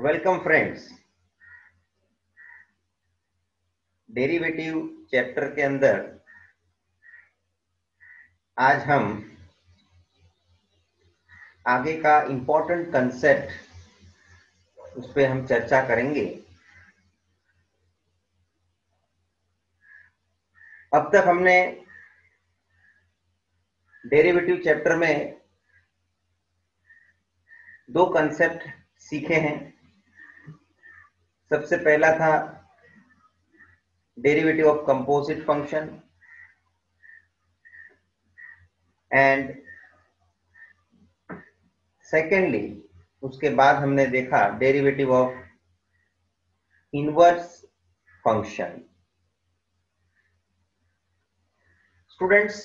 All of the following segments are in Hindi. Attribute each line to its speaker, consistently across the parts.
Speaker 1: वेलकम फ्रेंड्स डेरिवेटिव चैप्टर के अंदर आज हम आगे का इंपॉर्टेंट कंसेप्ट उस पर हम चर्चा करेंगे। अब तक हमने डेरिवेटिव चैप्टर में दो कंसेप्ट सीखे हैं। सबसे पहला था derivative of composite function and secondly उसके बाद हमने देखा derivative of inverse function students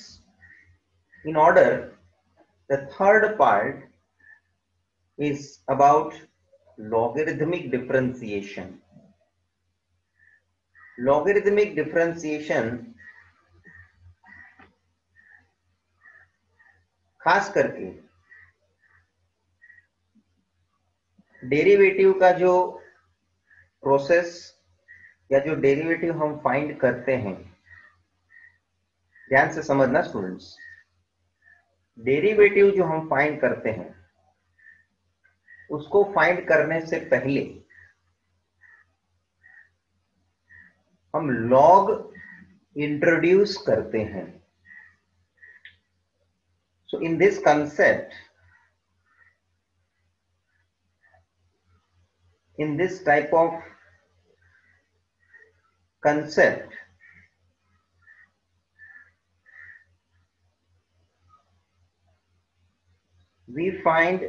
Speaker 1: in order, the third part is about logarithmic differentiation. Logarithmic differentiation खास करके डेरिवेटिव का जो प्रोसेस या जो डेरिवेटिव हम फाइंड करते हैं, ध्यान से समझना स्टूडेंट्स डेरिवेटिव जो हम फाइंड करते हैं उसको फाइंड करने से पहले हम लॉग इंट्रोड्यूस करते हैं। So in this concept in this type of concept we find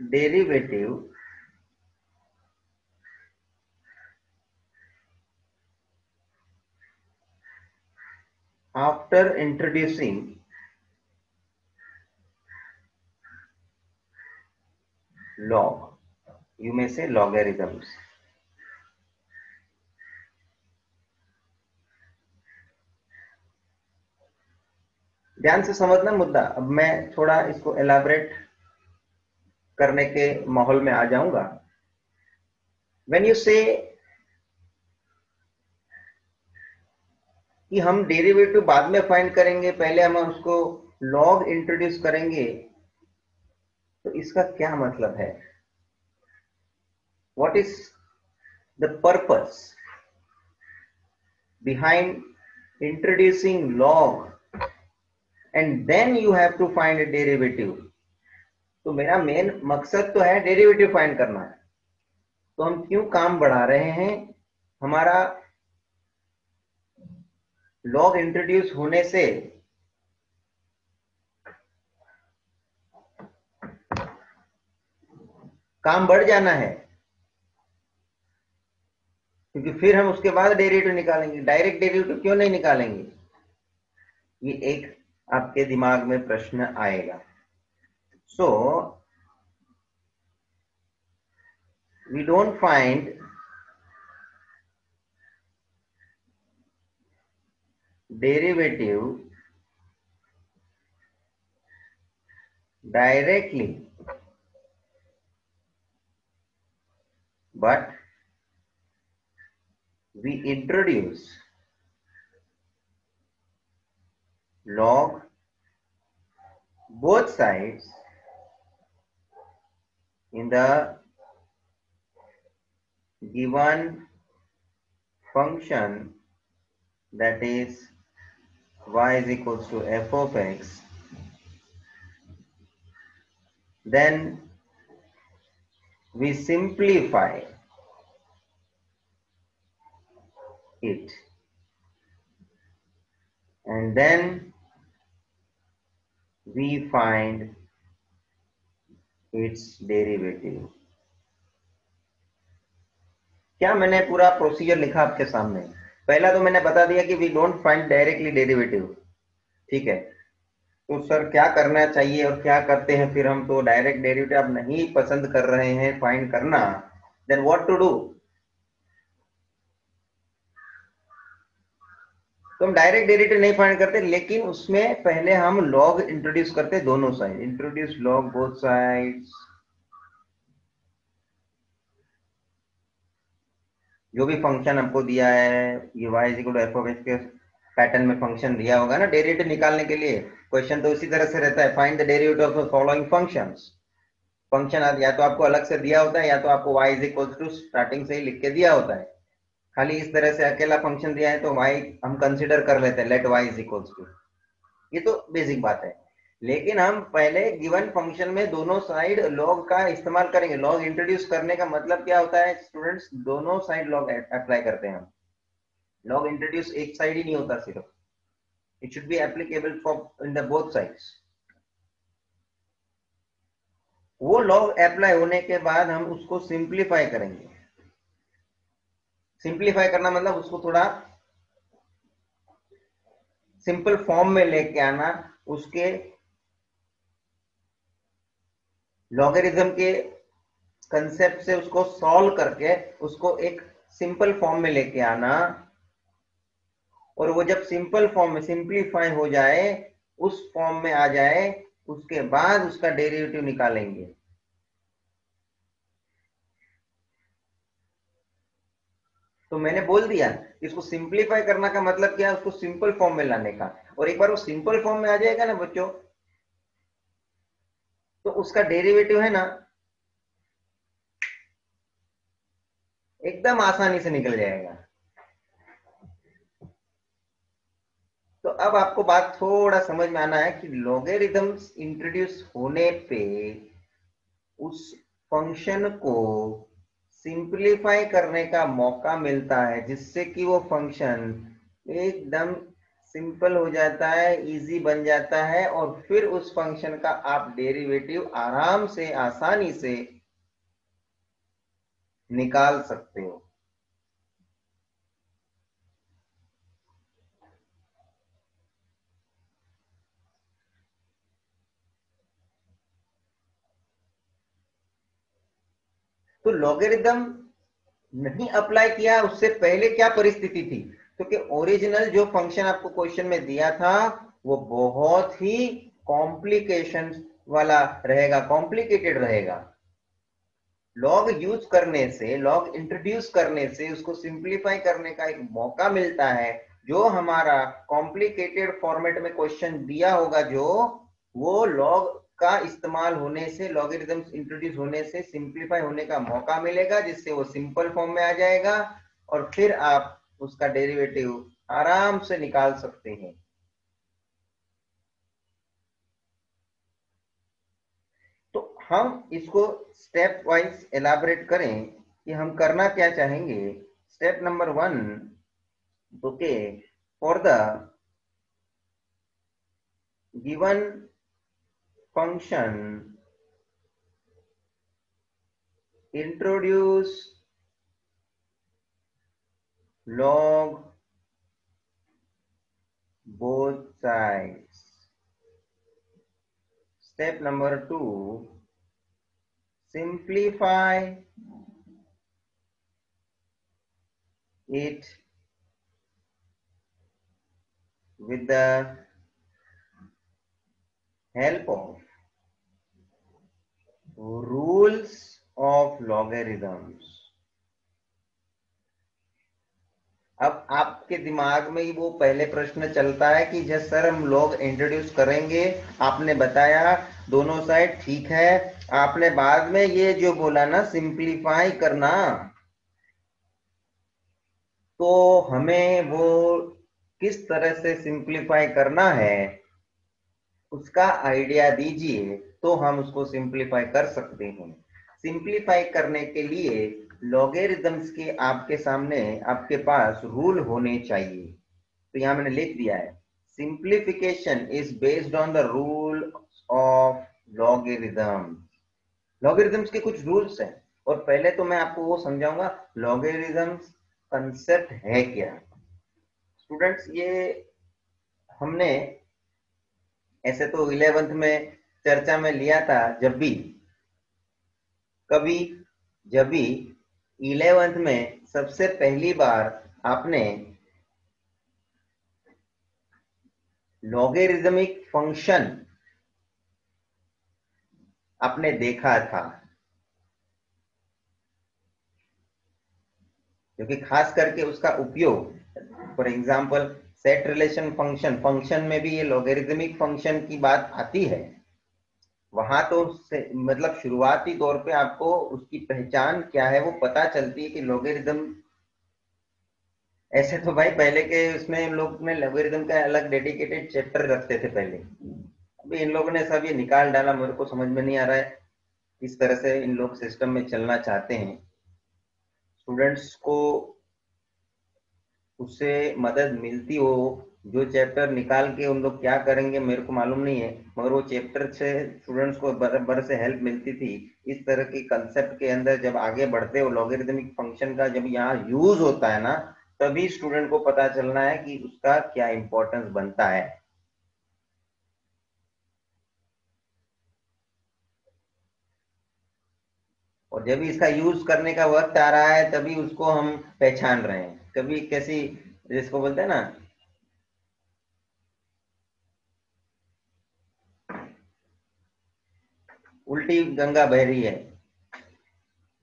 Speaker 1: derivative after introducing log you may say logarithms ध्यान से समझना मुद्दा अब मैं थोड़ा इसको एलाबरेट करने के माहौल में आ जाऊँगा। वेन यू से कि हम डेरिवेटिव बाद में फाइंड करेंगे, पहले हम उसको लॉग इंट्रोड्यूस करेंगे तो इसका क्या मतलब है? What is the purpose behind introducing log and then you have to find a derivative तो मेरा मेन मकसद तो है डेरिवेटिव फाइंड करना। है तो हम क्यों काम बढ़ा रहे हैं? हमारा लॉग इंट्रोड्यूस होने से काम बढ़ जाना है। क्योंकि फिर हम उसके बाद डेरिवेटिव निकालेंगे। डायरेक्ट डेरिवेटिव क्यों नहीं निकालेंगे? ये एक आपके दिमाग में प्रश्न आएगा। So we don't find derivative directly but we introduce log both sides in the given function that is y is equals to f of x then we simplify it. And then we find its derivative क्या मैंने पूरा प्रोसीजर लिखा आपके सामने? पहला तो मैंने बता दिया कि we don't find directly derivative ठीक है? तो सर क्या करना चाहिए और क्या करते हैं? फिर हम तो डायरेक्ट डेरिवेटिव आप नहीं पसंद कर रहे हैं फाइंड करना देन व्हाट टू डू तो हम डायरेक्ट डेरिवेटिव नहीं फाइंड करते, लेकिन उसमें पहले हम लॉग इंट्रोड्यूस करते दोनों side introduce log both sides जो भी फ़ंक्शन हमको दिया है, ये वाई एफ़ ऑफ़ एक्स के पैटर्न में फ़ंक्शन दिया होगा ना डेरिवेटिव निकालने के लिए. क्वेश्चन तो इसी तरह से रहता है. Find the derivative of the following functions function या तो आपको अलग से दिया होता है, या तो आपको y is equal to starting से ही लिख के दिया होता है. खाली इस तरह से अकेला फ़ंक्शन दिया है तो y हम कंसिडर कर लेते हैं let y is equal to ये तो बेसिक बात है। लेकिन हम पहले गिवन फ़ंक्शन में दोनों साइड लॉग का इस्तेमाल करेंगे। लॉग इंट्रोड्यूस करने का मतलब क्या होता है स्टूडेंट्स दोनों साइड लॉग अप्लाई करते हैं हम। लॉग इंट्रोड्यूस एक साइड ही नहीं होता सिर्फ़। It should be applicable for in the both sides वो लॉग अप्लाई होने के बाद हम उसको सिंप्लीफाई करेंगे। सिंप्लीफाई करना मतलब उसको थोड़ा सिंपल फॉर्म में लेके आना, उसके लॉगरिज्म के कंसेप्ट से उसको सॉल्व करके उसको एक सिंपल फॉर्म में लेके आना। और वो जब सिंपल फॉर्म में सिंप्लीफाई हो जाए, उस फॉर्म में आ जाए, उसके बाद उसका डेरिवेटिव निकालेंगे। तो मैंने बोल दिया इसको सिंप्लीफाई करना का मतलब क्या है? उसको सिंपल फॉर्म में लाने का। और एक बार वो सिंपल फॉर्म में आ जाएगा ना बच्चों तो उसका डेरिवेटिव है ना, एकदम आसानी से निकल जाएगा। तो अब आपको बात थोड़ा समझ में आना है कि लॉगरिथम्स इंट्रोड्यूस होने पे उस फ़ंक्शन को सिंप्लीफाई करने का मौका मिलता है, जिससे कि वो फ़ंक्शन एकदम सिंपल हो जाता है इजी बन जाता है और फिर उस फ़ंक्शन का आप डेरिवेटिव आराम से, आसानी से निकाल सकते हो। तो लॉगरिदम नहीं अप्लाई किया, उससे पहले क्या परिस्थिति थी? तो ओरिजिनल जो फ़ंक्शन आपको क्वेश्चन में दिया था, वो बहुत ही कॉम्प्लिकेशन वाला रहेगा कॉम्प्लिकेटेड रहेगा। लॉग यूज़ करने से लॉग इंट्रोड्यूस करने से, उसको सिंप्लीफाई करने का एक मौका मिलता है, जो हमारा कॉम्प्लिकेटेड फॉर्मेट में क्वेश्चन दिया होगा जो, वो लॉग का इस्तेमाल होने से लॉगरिथम्स इंट्रोड्यूस होने से सिंप्लीफाई होने का मौका मिलेगा, जिससे वो सिंपल फॉर्म में आ जाएगा और फिर आप उसका डेरिवेटिव आराम से निकाल सकते हैं। तो हम इसको स्टेप वाइज एलाबरेट करें कि हम करना क्या चाहेंगे। Step number one okay for the given function introduce log both sides. Step number two simplify it with the help of rules of logarithms. अब आपके दिमाग में ही वो पहले प्रश्न चलता है कि जब सर हम लोग इंट्रोड्यूस करेंगे, आपने बताया, दोनों साइड ठीक है। आपने बाद में ये जो बोला ना सिंप्लीफाई करना तो हमें वो किस तरह से सिंप्लीफाई करना है? उसका आइडिया दीजिए तो हम उसको सिंप्लीफाई कर सकते हैं। सिंप्लीफाई करने के लिए लॉगेरिथम्स के आपके सामने आपके पास रूल होने चाहिए। तो यहाँ मैंने लिख दिया है simplification is based on the rule of logarithm logarithms के कुछ रूल्स हैं, और पहले तो मैं आपको वो समझाऊँगा लॉगेरिथम्स कंसेप्ट है क्या? स्टूडेंट्स ये हमने ऐसे तो इलेवेंथ में चर्चा में लिया था, जब भी। कभी, जब भी इलेवेंथ में सबसे पहली बार आपने लॉगेरिदमिक फ़ंक्शन आपने देखा था। क्योंकि खास करके उसका उपयोग for example set relation function function में भी ये लॉगेरिथमिक फ़ंक्शन की बात आती है। वहाँ तो मतलब शुरुआती तौर पे आपको उसकी पहचान क्या है वो पता चलती है कि लॉगेरिथम ऐसे तो भाई पहले के उसमें लोग ने लॉगरिदम का अलग डेडिकेटेड चैप्टर रखते थे पहले। अभी इन लोगों ने सब ये निकाल डाला, मेरे को समझ में नहीं आ रहा है किस तरह से इन लोग सिस्टम में चलना चाहते हैं। स्टूडेंट्स को उससे मदद मिलती हो, जो चैप्टर निकाल के उन लोग क्या करेंगे मेरे को मालूम नहीं है, मगर वो चैप्टर से स्टूडेंट्स को बराबर से हेल्प मिलती थी। इस तरह के कंसेप्ट के अंदर जब आगे बढ़ते हो लॉगरिदमिक फ़ंक्शन का जब यहाँ यूज़ होता है ना, तभी स्टूडेंट को पता चलना है कि उसका क्या इंपॉर्टेंस बनता है। और जब इसका यूज़ करने का वक्त आ रहा है, तभी उसको हम पहचान रहे हैं। कभी कैसी जिसको बोलते हैं ना? उल्टी गंगा बह रही है।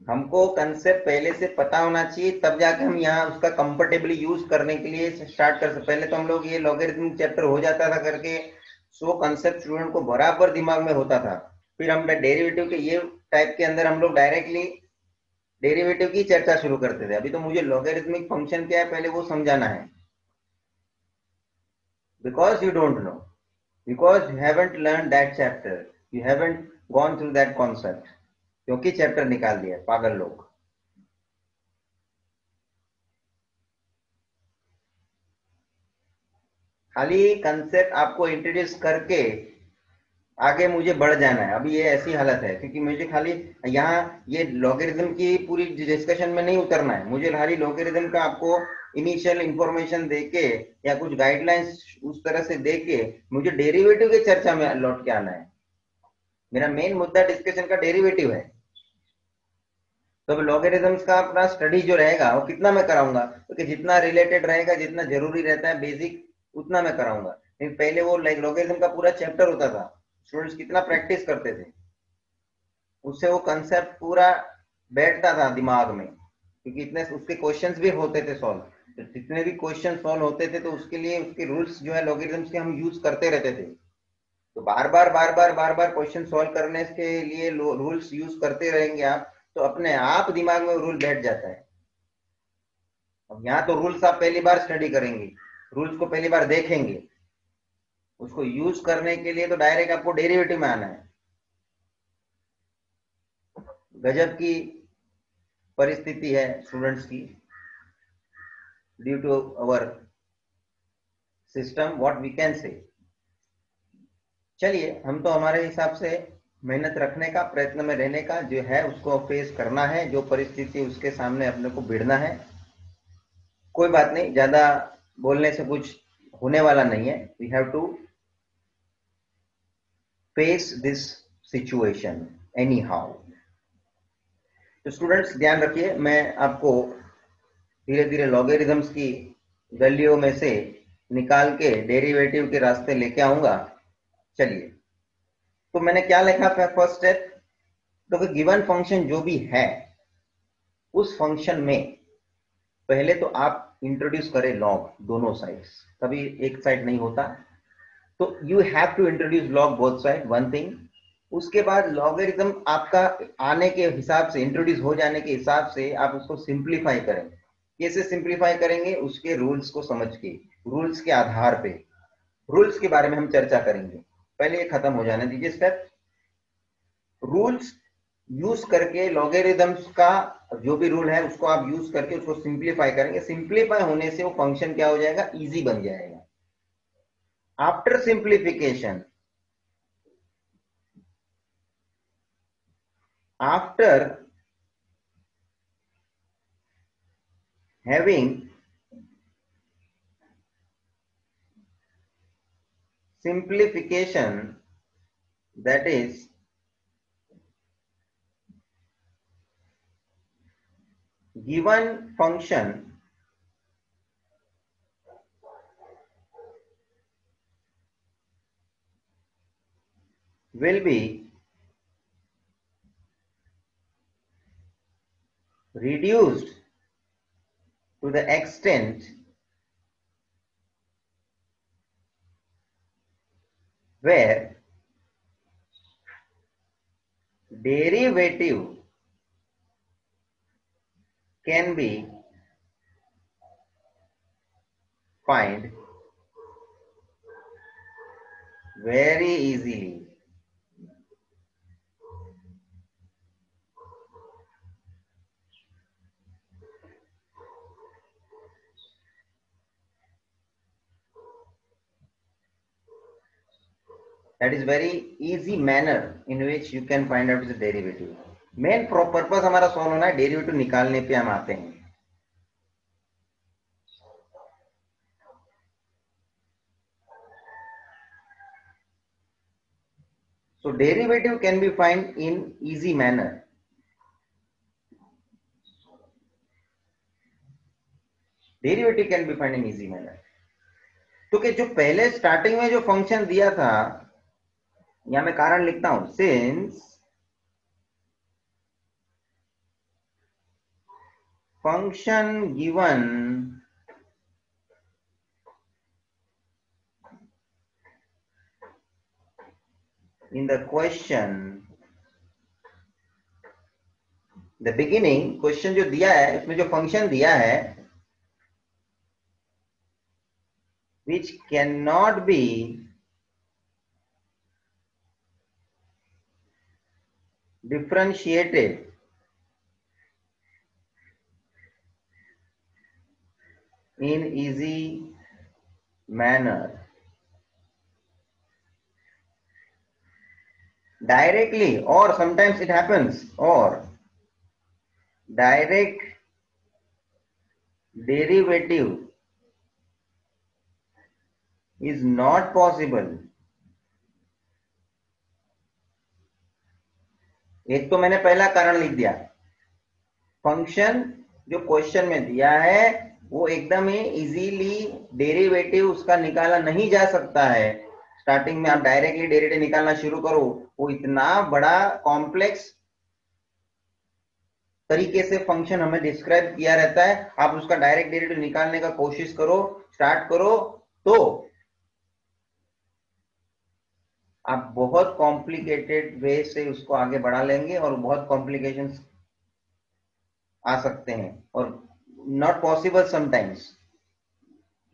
Speaker 1: हमको कंसेप्ट पहले से पता होना चाहिए, तब जाके हम यहाँ उसका कंफर्टेबली यूज़ करने के लिए स्टार्ट कर सकते पहले तो हम लोग ये लॉगरिथम चैप्टर हो जाता था करके सो कंसेप्ट स्टूडेंट को बराबर दिमाग में होता था। फिर हम डेरिवेटिव के ये टाइप के अंदर हम लोग डायरेक्टली डेरिवेटिव की चर्चा शुरू करते थे। अभी तो मुझे लॉगरिथमिक फ़ंक्शन क्या है, पहले वो समझाना है। Because you don't know because you haven't learn that chapter you haven't gone through that concept क्योंकि चैप्टर निकाल दिया पागल लोग। खाली कंसेप्ट आपको इंट्रोड्यूस करके आगे मुझे बढ़ जाना है। अभी ये ऐसी हालत है, क्योंकि मुझे खाली यहाँ ये लॉगरिज्म की पूरी डिस्कशन में नहीं उतरना है। मुझे खाली लॉगरिज्म का आपको इनिशियल इंफॉर्मेशन देके या कुछ गाइडलाइंस उस तरह से देके मुझे डेरिवेटिव की चर्चा में लौट के आना है। मेरा मेन मुद्दा डिस्कशन का डेरिवेटिव है। तो अब लॉगरिथम्स का अपना स्टडी जो रहेगा, वो कितना मैं कराऊँगा? क्योंकि तो जितना रिलेटेड रहेगा, जितना ज़रूरी रहता है बेसिक उतना मैं कराऊँगा। पहले वो लाइक लॉगरिथम का पूरा चैप्टर होता था। स्टूडेंट्स कितना प्रैक्टिस करते थे? उससे वो कंसेप्ट पूरा बैठता था दिमाग में, क्योंकि इतने उसके क्वेश्चंस भी होते थे सॉल्व तो जितने भी क्वेश्चन सॉल्व होते थे तो उसके लिए उसके रूल्स जो है लॉगरिथम्स के हम यूज़ करते रहते थे। तो बार बार बार बार बार बार क्वेश्चन सॉल्व करने के लिए रूल्स यूज़ करते रहेंगे आप तो अपने आप दिमाग में रूल बैठ जाता है। अब यहाँ तो रूल्स आप पहली बार स्टडी करेंगे रूल्स को पहली बार देखेंगे। उसको यूज़ करने के लिए तो डायरेक्ट आपको डेरिवेटिव में आना है। गजब की परिस्थिति है स्टूडेंट्स की। Due to our system what we can say चलिए, हम तो हमारे हिसाब से मेहनत रखने का, प्रयत्न में रहने का जो है, उसको फेस करना है, जो परिस्थिति उसके सामने अपने को भिड़ना है। कोई बात नहीं, ज़्यादा बोलने से कुछ होने वाला नहीं है। We have to this situation any how students ध्यान रखिए, मैं आपको धीरे धीरे लॉगेरिथम्स की वैल्यू में से निकाल के डेरिवेटिव के रास्ते लेके आऊँगा। चलिए। तो मैंने क्या लिखा फ़र्स्ट स्टेप तो गिवन फ़ंक्शन जो भी है, उस फ़ंक्शन में पहले तो आप इंट्रोड्यूस करें लॉग दोनों साइड्स कभी एक साइड नहीं होता तो you have to introduce log both side one thing उसके बाद लॉगरिथम आपका आने के हिसाब से इंट्रोड्यूस हो जाने के हिसाब से आप उसको सिंप्लीफाई करें। कैसे सिंप्लीफाई करेंगे? उसके रूल्स को समझ के रूल्स के आधार पे। रूल्स के बारे में हम चर्चा करेंगे। पहले ये खत्म हो जाने दीजिए स्टेप रूल्स यूज़ करके लॉगेरिदम्स का जो भी रूल है, उसको आप यूज़ करके उसको सिंप्लीफाई करेंगे। सिंप्लीफाई होने से वो फ़ंक्शन क्या हो जाएगा? इजी बन जाएगा। after simplification after having simplification that is given function will be reduced to the extent where derivative can be find very easily that is very easy manner in which you can find out the derivative main purpose हमारा सॉल्व होना है डेरिवेटिव निकालने पे हम आते हैं so derivative can be find in easy manner derivative can be find in easy manner तो कि जो पहले स्टार्टिंग में जो फ़ंक्शन दिया था यहाँ मैं कारण लिखता हूँ। Since function given in the question the beginning question जो दिया है उसमें जो फ़ंक्शन दिया है which can not be differentiated. In easy manner. Directly or sometimes it happens or direct derivative is not possible एक तो मैंने पहला कारण लिख दिया। फ़ंक्शन जो क्वेश्चन में दिया है, वो एकदम ही इजीली डेरिवेटिव उसका निकाला नहीं जा सकता है। स्टार्टिंग में आप डायरेक्टली डेरिवेटिव निकालना शुरू करो, वो इतना बड़ा कॉम्प्लेक्स तरीके से फ़ंक्शन हमें डिस्क्राइब किया रहता है। आप उसका डायरेक्ट डेरिवेटिव निकालने का कोशिश करो स्टार्ट करो तो आप बहुत कॉम्प्लिकेटेड वे से उसको आगे बढ़ा लेंगे और बहुत कॉम्प्लिकेशंस आ सकते हैं। और नॉट पॉसिबल समटाइम्स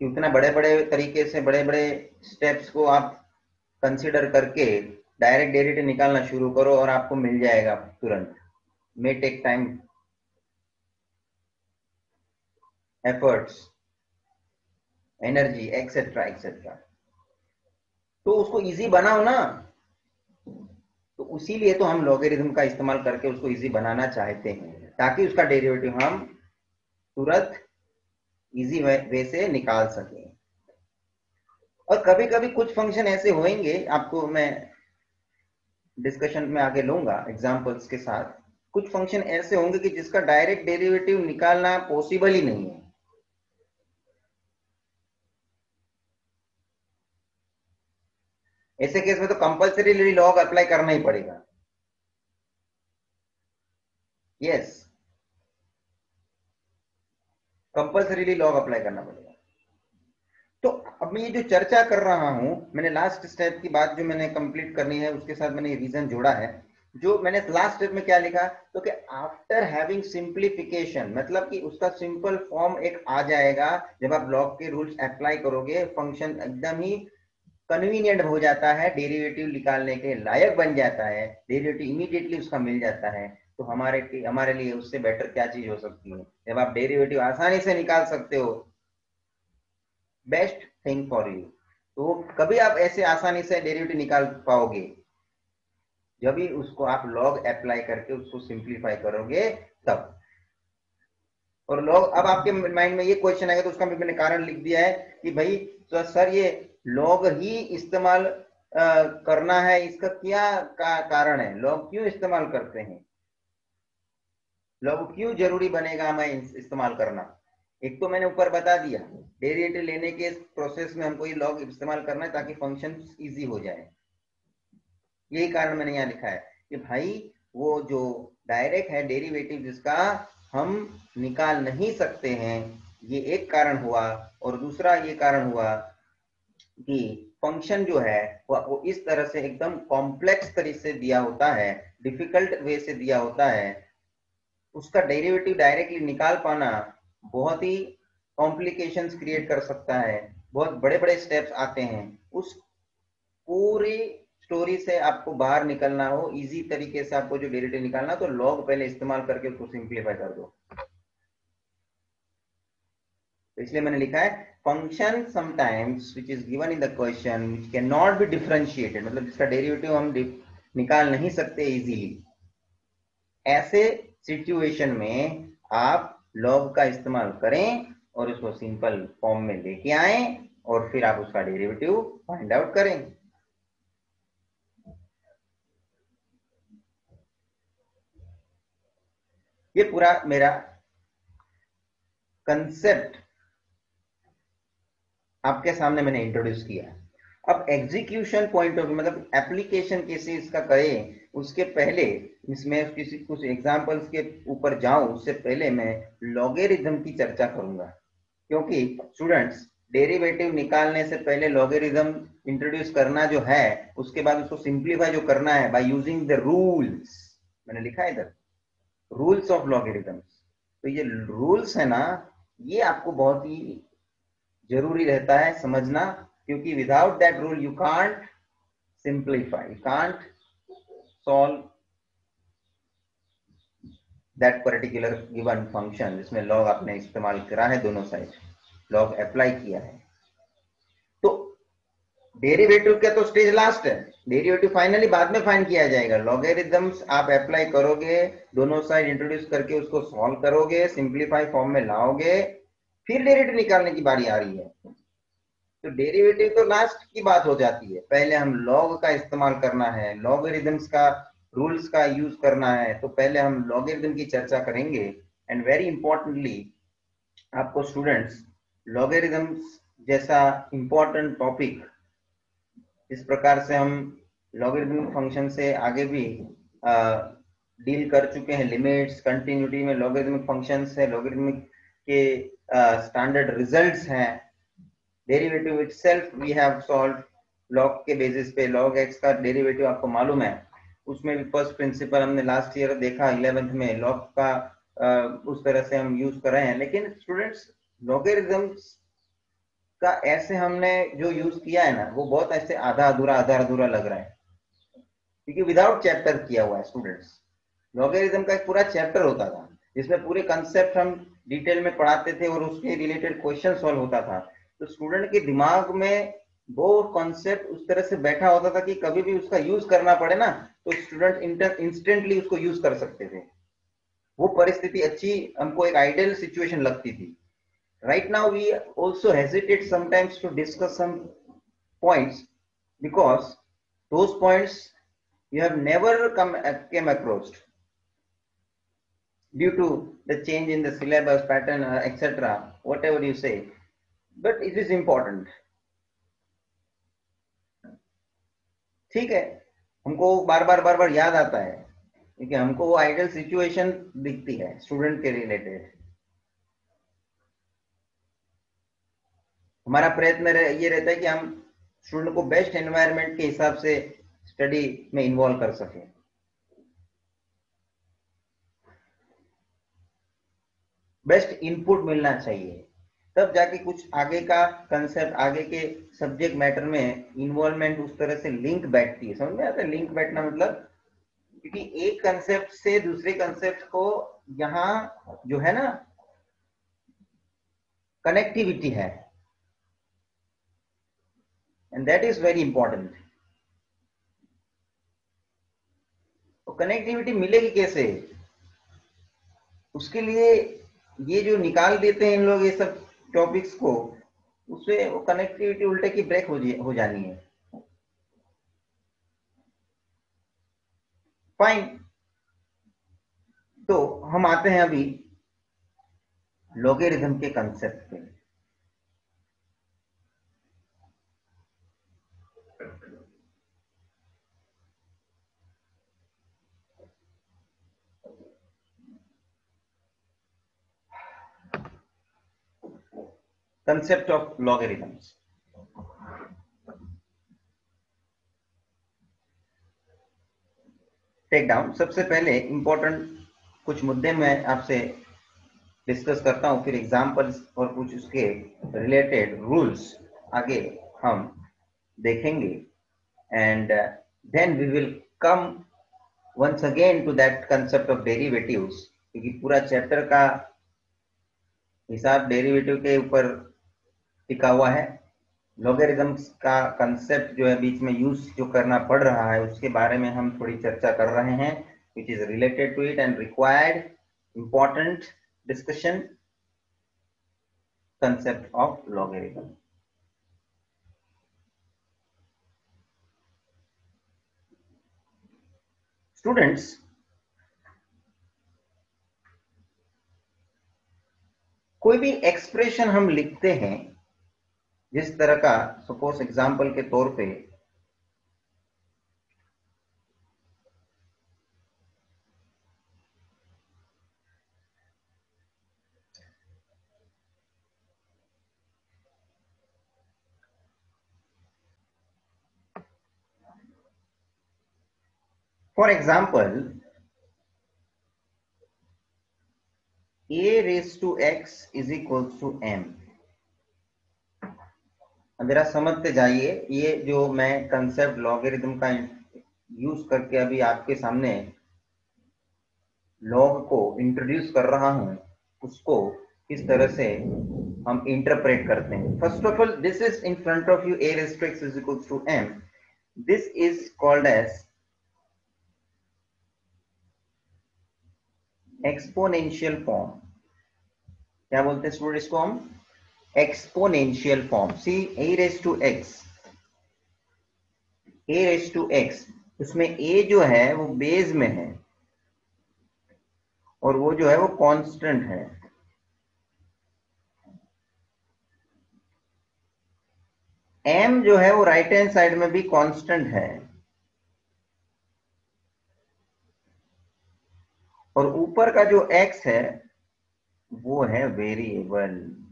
Speaker 1: कि उतना बड़े बड़े तरीके से बड़े बड़े स्टेप्स को आप कंसिडर करके डायरेक्ट डेरिवेटिव निकालना शुरू करो और आपको मिल जाएगा तुरंत। May take time efforts energy etcetera etcetera तो उसको इजी बनाओ ना। तो उसीलिए तो हम लॉगरिथम का इस्तेमाल करके उसको इजी बनाना चाहते हैं, ताकि उसका डेरिवेटिव हम तुरंत इजी वे से निकाल सके। और कभी कभी कुछ फ़ंक्शन ऐसे होंगे आपको मैं डिस्कशन में आगे लूँगा एग्जांपल्स के साथ। कुछ फ़ंक्शन ऐसे होंगे कि जिसका डायरेक्ट डेरिवेटिव निकालना पॉसिबल ही नहीं है। ऐसे केस में तो कंपल्सरी लॉग अप्लाई करना ही पड़ेगा। यस कंपल्सरीली लॉग अप्लाई करना पड़ेगा। तो अब मैं ये जो चर्चा कर रहा हूँ, मैंने लास्ट स्टेप की बात जो मैंने कंप्लीट करनी है, उसके साथ मैंने रीजन जोड़ा है। जो मैंने लास्ट स्टेप में क्या लिखा तो कि आफ्टर हैविंग सिंप्लीफिकेशन मतलब कि उसका सिंपल फॉर्म एक आ जाएगा, जब आप लॉग के रूल्स अप्लाई करोगे फ़ंक्शन एकदम ही कन्वीनियंट हो जाता है डेरिवेटिव निकालने के लायक बन जाता है डेरिवेटिव इमीडिएटली उसका मिल जाता है तो हमारे हमारे लिए उससे बेटर क्या चीज़ हो सकती है? जब आप डेरिवेटिव आसानी से निकाल सकते हो बेस्ट थिंग फॉर यू तो कभी आप ऐसे आसानी से डेरिवेटिव निकाल पाओगे? जब भी उसको आप लॉग अप्लाई करके उसको सिंप्लीफाई करोगे, तब। और लॉग अब आपके माइंड में ये क्वेश्चन आएगा तो उसका मैंने कारण लिख दिया है कि भाई तो सर ये लॉग ही इस्तेमाल करना है, इसका क्या का, कारण है? लॉग क्यों इस्तेमाल करते हैं? लघु क्यों ज़रूरी बनेगा हमें इस्तेमाल करना? एक तो मैंने ऊपर बता दिया डेरिवेटिव लेने के प्रोसेस में हमको ये लॉग इस्तेमाल करना है ताकि फ़ंक्शन इजी हो जाए। यही कारण मैंने यहाँ लिखा है कि भाई, वो जो डायरेक्ट है डेरिवेटिव जिसका हम निकाल नहीं सकते हैं ये एक कारण हुआ और दूसरा ये कारण हुआ कि फ़ंक्शन जो है वो इस तरह से एकदम कॉम्प्लेक्स तरीके से दिया होता है डिफ़िकल्ट वे से दिया होता है। उसका डेरिवेटिव डायरेक्टली निकाल पाना बहुत ही कॉम्प्लिकेशंस क्रिएट कर सकता है। बहुत बड़े बड़े स्टेप्स आते हैं। उस पूरी स्टोरी से आपको बाहर निकलना हो इजी तरीके से आपको जो डेरिवेटिव निकालना तो लॉग पहले इस्तेमाल करके उसको सिंप्लीफाई कर दो। तो इसलिए मैंने लिखा है function sometimes which is given in the question which can not be differentiated मतलब जिसका डेरिवेटिव हम निकाल नहीं सकते इजीली ऐसे सिचुएशन में आप लॉग का इस्तेमाल करें और उसको सिंपल फॉर्म में लेके आए और फिर आप उसका डेरिवेटिव फाइंड आउट करें। ये पूरा मेरा कंसेप्ट आपके सामने मैंने इंट्रोड्यूस किया। अब एग्जीक्यूशन पॉइंट ऑफ़ मतलब एप्लीकेशन कैसे इसका करें, उसके पहले, इसमें किसी, कुछ एग्जांपल्स के ऊपर जाऊँ, उससे पहले मैं लॉगेरिज्म की चर्चा करूँगा। क्योंकि स्टूडेंट्स डेरिवेटिव निकालने से पहले लॉगेरिज्म इंट्रोड्यूस करना जो है, उसके बाद उसको सिंप्लीफाई जो करना है बाय यूजिंग द रूल्स मैंने लिखा इधर। रूल्स ऑफ़ लॉगेरिथम्स तो ये रूल्स है ना, ये आपको बहुत ही ज़रूरी रहता है समझना, क्योंकि without that rule you can't simplify you can't solve that particular given function जिसमें लॉग आपने इस्तेमाल करा है दोनों साइड लॉग अप्लाई किया है। तो डेरिवेटिव का तो स्टेज लास्ट है। डेरिवेटिव फाइनली बाद में फाइन किया जाएगा। लॉगेरिदम्स आप अप्लाई करोगे, दोनों साइड इंट्रोड्यूस करके उसको सॉल्व करोगे सिंप्लीफाई फॉर्म में लाओगे फिर डेरिवेटिव निकालने की बारी आ रही है। तो डेरिवेटिव तो लास्ट की बात हो जाती है। पहले हम लॉग का इस्तेमाल करना है लॉगरिदम्स का रूल्स का यूज़ करना है तो पहले हम लॉगरिदम की चर्चा करेंगे। एंड वेरी इंपॉर्टेंटली आपको स्टूडेंट्स लॉगरिदम्स जैसा इंपॉर्टेंट टॉपिक इस प्रकार से हम लॉगरिदमिक फ़ंक्शन से आगे भी डील कर चुके हैं। लिमिट्स कंटिन्यूटी में लॉगरिदमिक फ़ंक्शन है लॉगरिदमिक के स्टैंडर्ड रिजल्ट्स हैं। Derivative itself we have solve log के बेसिस पे। लॉग एक्स का डेरिवेटिव आपको मालूम है। उसमें भी फ़र्स्ट प्रिंसिपल हमने लास्ट ईयर देखा इलेवेंथ में लॉग का uh, उस तरह से हम यूज़ कर रहे हैं। लेकिन स्टूडेंट्स लॉगरिदम्स का ऐसे हमने जो यूज़ किया है ना वो बहुत ऐसे आधा अधूरा आधा अधूरा लग रहा है। क्योंकि विदाउट चैप्टर किया हुआ है स्टूडेंट्स लॉगरिदम का एक पूरा चैप्टर होता था जिसमें पूरे कंसेप्ट हम डिटेल में पढ़ाते थे और उसके रिलेटेड क्वेश्चन सॉल्व होता था। तो स्टूडेंट के दिमाग में वो कॉन्सेप्ट उस तरह से बैठा होता था कि कभी भी उसका यूज़ करना पड़े ना तो स्टूडेंट इंस्टेंटली उसको यूज़ कर सकते थे। वो परिस्थिति अच्छी, हमको एक आइडियल सिचुएशन लगती थी। Right now we also hesitate sometimes to discuss some points because those points you have never come, came across due to the change in the syllabus pattern uh, etc whatever you say. But it is important. ठीक है? हमको बार बार बार बार याद आता है क्योंकि हमको वो आइडियल सिचुएशन दिखती है स्टूडेंट के रिलेटेड हमारा प्रयत्न ये रहता है कि हम स्टूडेंट को बेस्ट एनवायरनमेंट के हिसाब से स्टडी में इन्वॉल्व कर सके। बेस्ट इनपुट मिलना चाहिए। तब जाके कुछ आगे का कंसेप्ट आगे के सब्जेक्ट मैटर में इन्वॉल्वमेंट उस तरह से लिंक बैठती है। समझ में आता है? लिंक बैठना मतलब क्योंकि एक कंसेप्ट से दूसरे कंसेप्ट को यहाँ जो है ना कनेक्टिविटी है। And that is very important connectivity मिलेगी कैसे? उसके लिए ये जो निकाल देते हैं इन लोग ये सब टॉपिक्स को उससे वो कनेक्टिविटी उल्टे की ब्रेक हो, हो जानी है। फाइन तो हम आते हैं अभी लोगेरिज्म के कंसेप्ट पे। Concept of logarithms. Take down सबसे पहले इंपॉर्टेंट कुछ मुद्दे मैं आपसे डिस्कस करता हूँ, फिर एग्जांपल्स और कुछ उसके रिलेटेड रूल्स आगे हम देखेंगे and then we will come once again to that concept of derivatives क्योंकि पूरा चैप्टर का हिसाब डेरिवेटिव के ऊपर टिका हुआ है। लॉगरिदम्स का कंसेप्ट जो है बीच में यूज़ जो करना पड़ रहा है, उसके बारे में हम थोड़ी चर्चा कर रहे हैं which is related to it and required important discussion concept of logarithm students कोई भी एक्सप्रेशन हम लिखते हैं जिस तरह का सपोज़ एग्ज़ाम्पल के तौर पे for example a raised to x is equals to m. जरा समझते जाइए, ये जो मैं कंसेप्ट लॉगरिथम का यूज़ करके अभी आपके सामने लॉग को इंट्रोड्यूस कर रहा हूँ, उसको किस तरह से हम इंटरप्रेट करते हैं। First of all this is in front of you a raise to x is equal to m this is called as exponential form क्या बोलते हैं स्टूडेंट इसको हम? Exponential form C a raise to x a raise to x उसमें ए जो है, वो बेस में है। और वो जो है, वो कांस्टेंट है। एम जो है, वो राइट हैंड साइड में भी कांस्टेंट है। और ऊपर का जो एक्स है, वो है वेरिएबल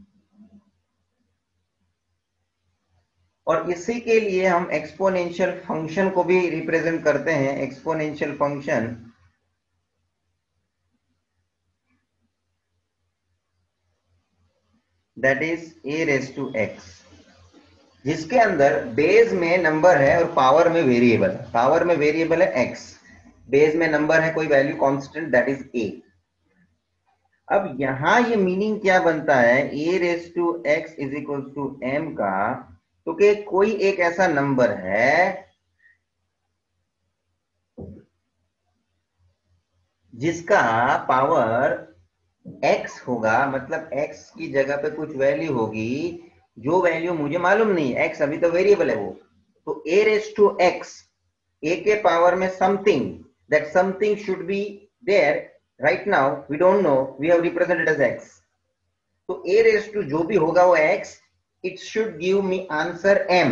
Speaker 1: और इसी के लिए हम एक्सपोनेंशियल फ़ंक्शन को भी रिप्रेजेंट करते हैं exponential function that is a raise to x जिसके अंदर बेस में नंबर है और पावर में वेरिएबल है। पावर में वेरिएबल है एक्स बेस में नंबर है, कोई value constant that is a अब यहाँ ये मीनिंग क्या बनता है? A raise to x is equal to m का तो कि कोई एक ऐसा नंबर है, जिसका पावर x होगा मतलब x की जगह पे कुछ वैल्यू होगी, जो वैल्यू मुझे मालूम नहीं है, x अभी तो वेरिएबल है वो। तो a raise to x, a के पावर में something that something should be there right now we don't know we have represented as x. तो a रेस टू जो भी होगा वो x it should give me answer m.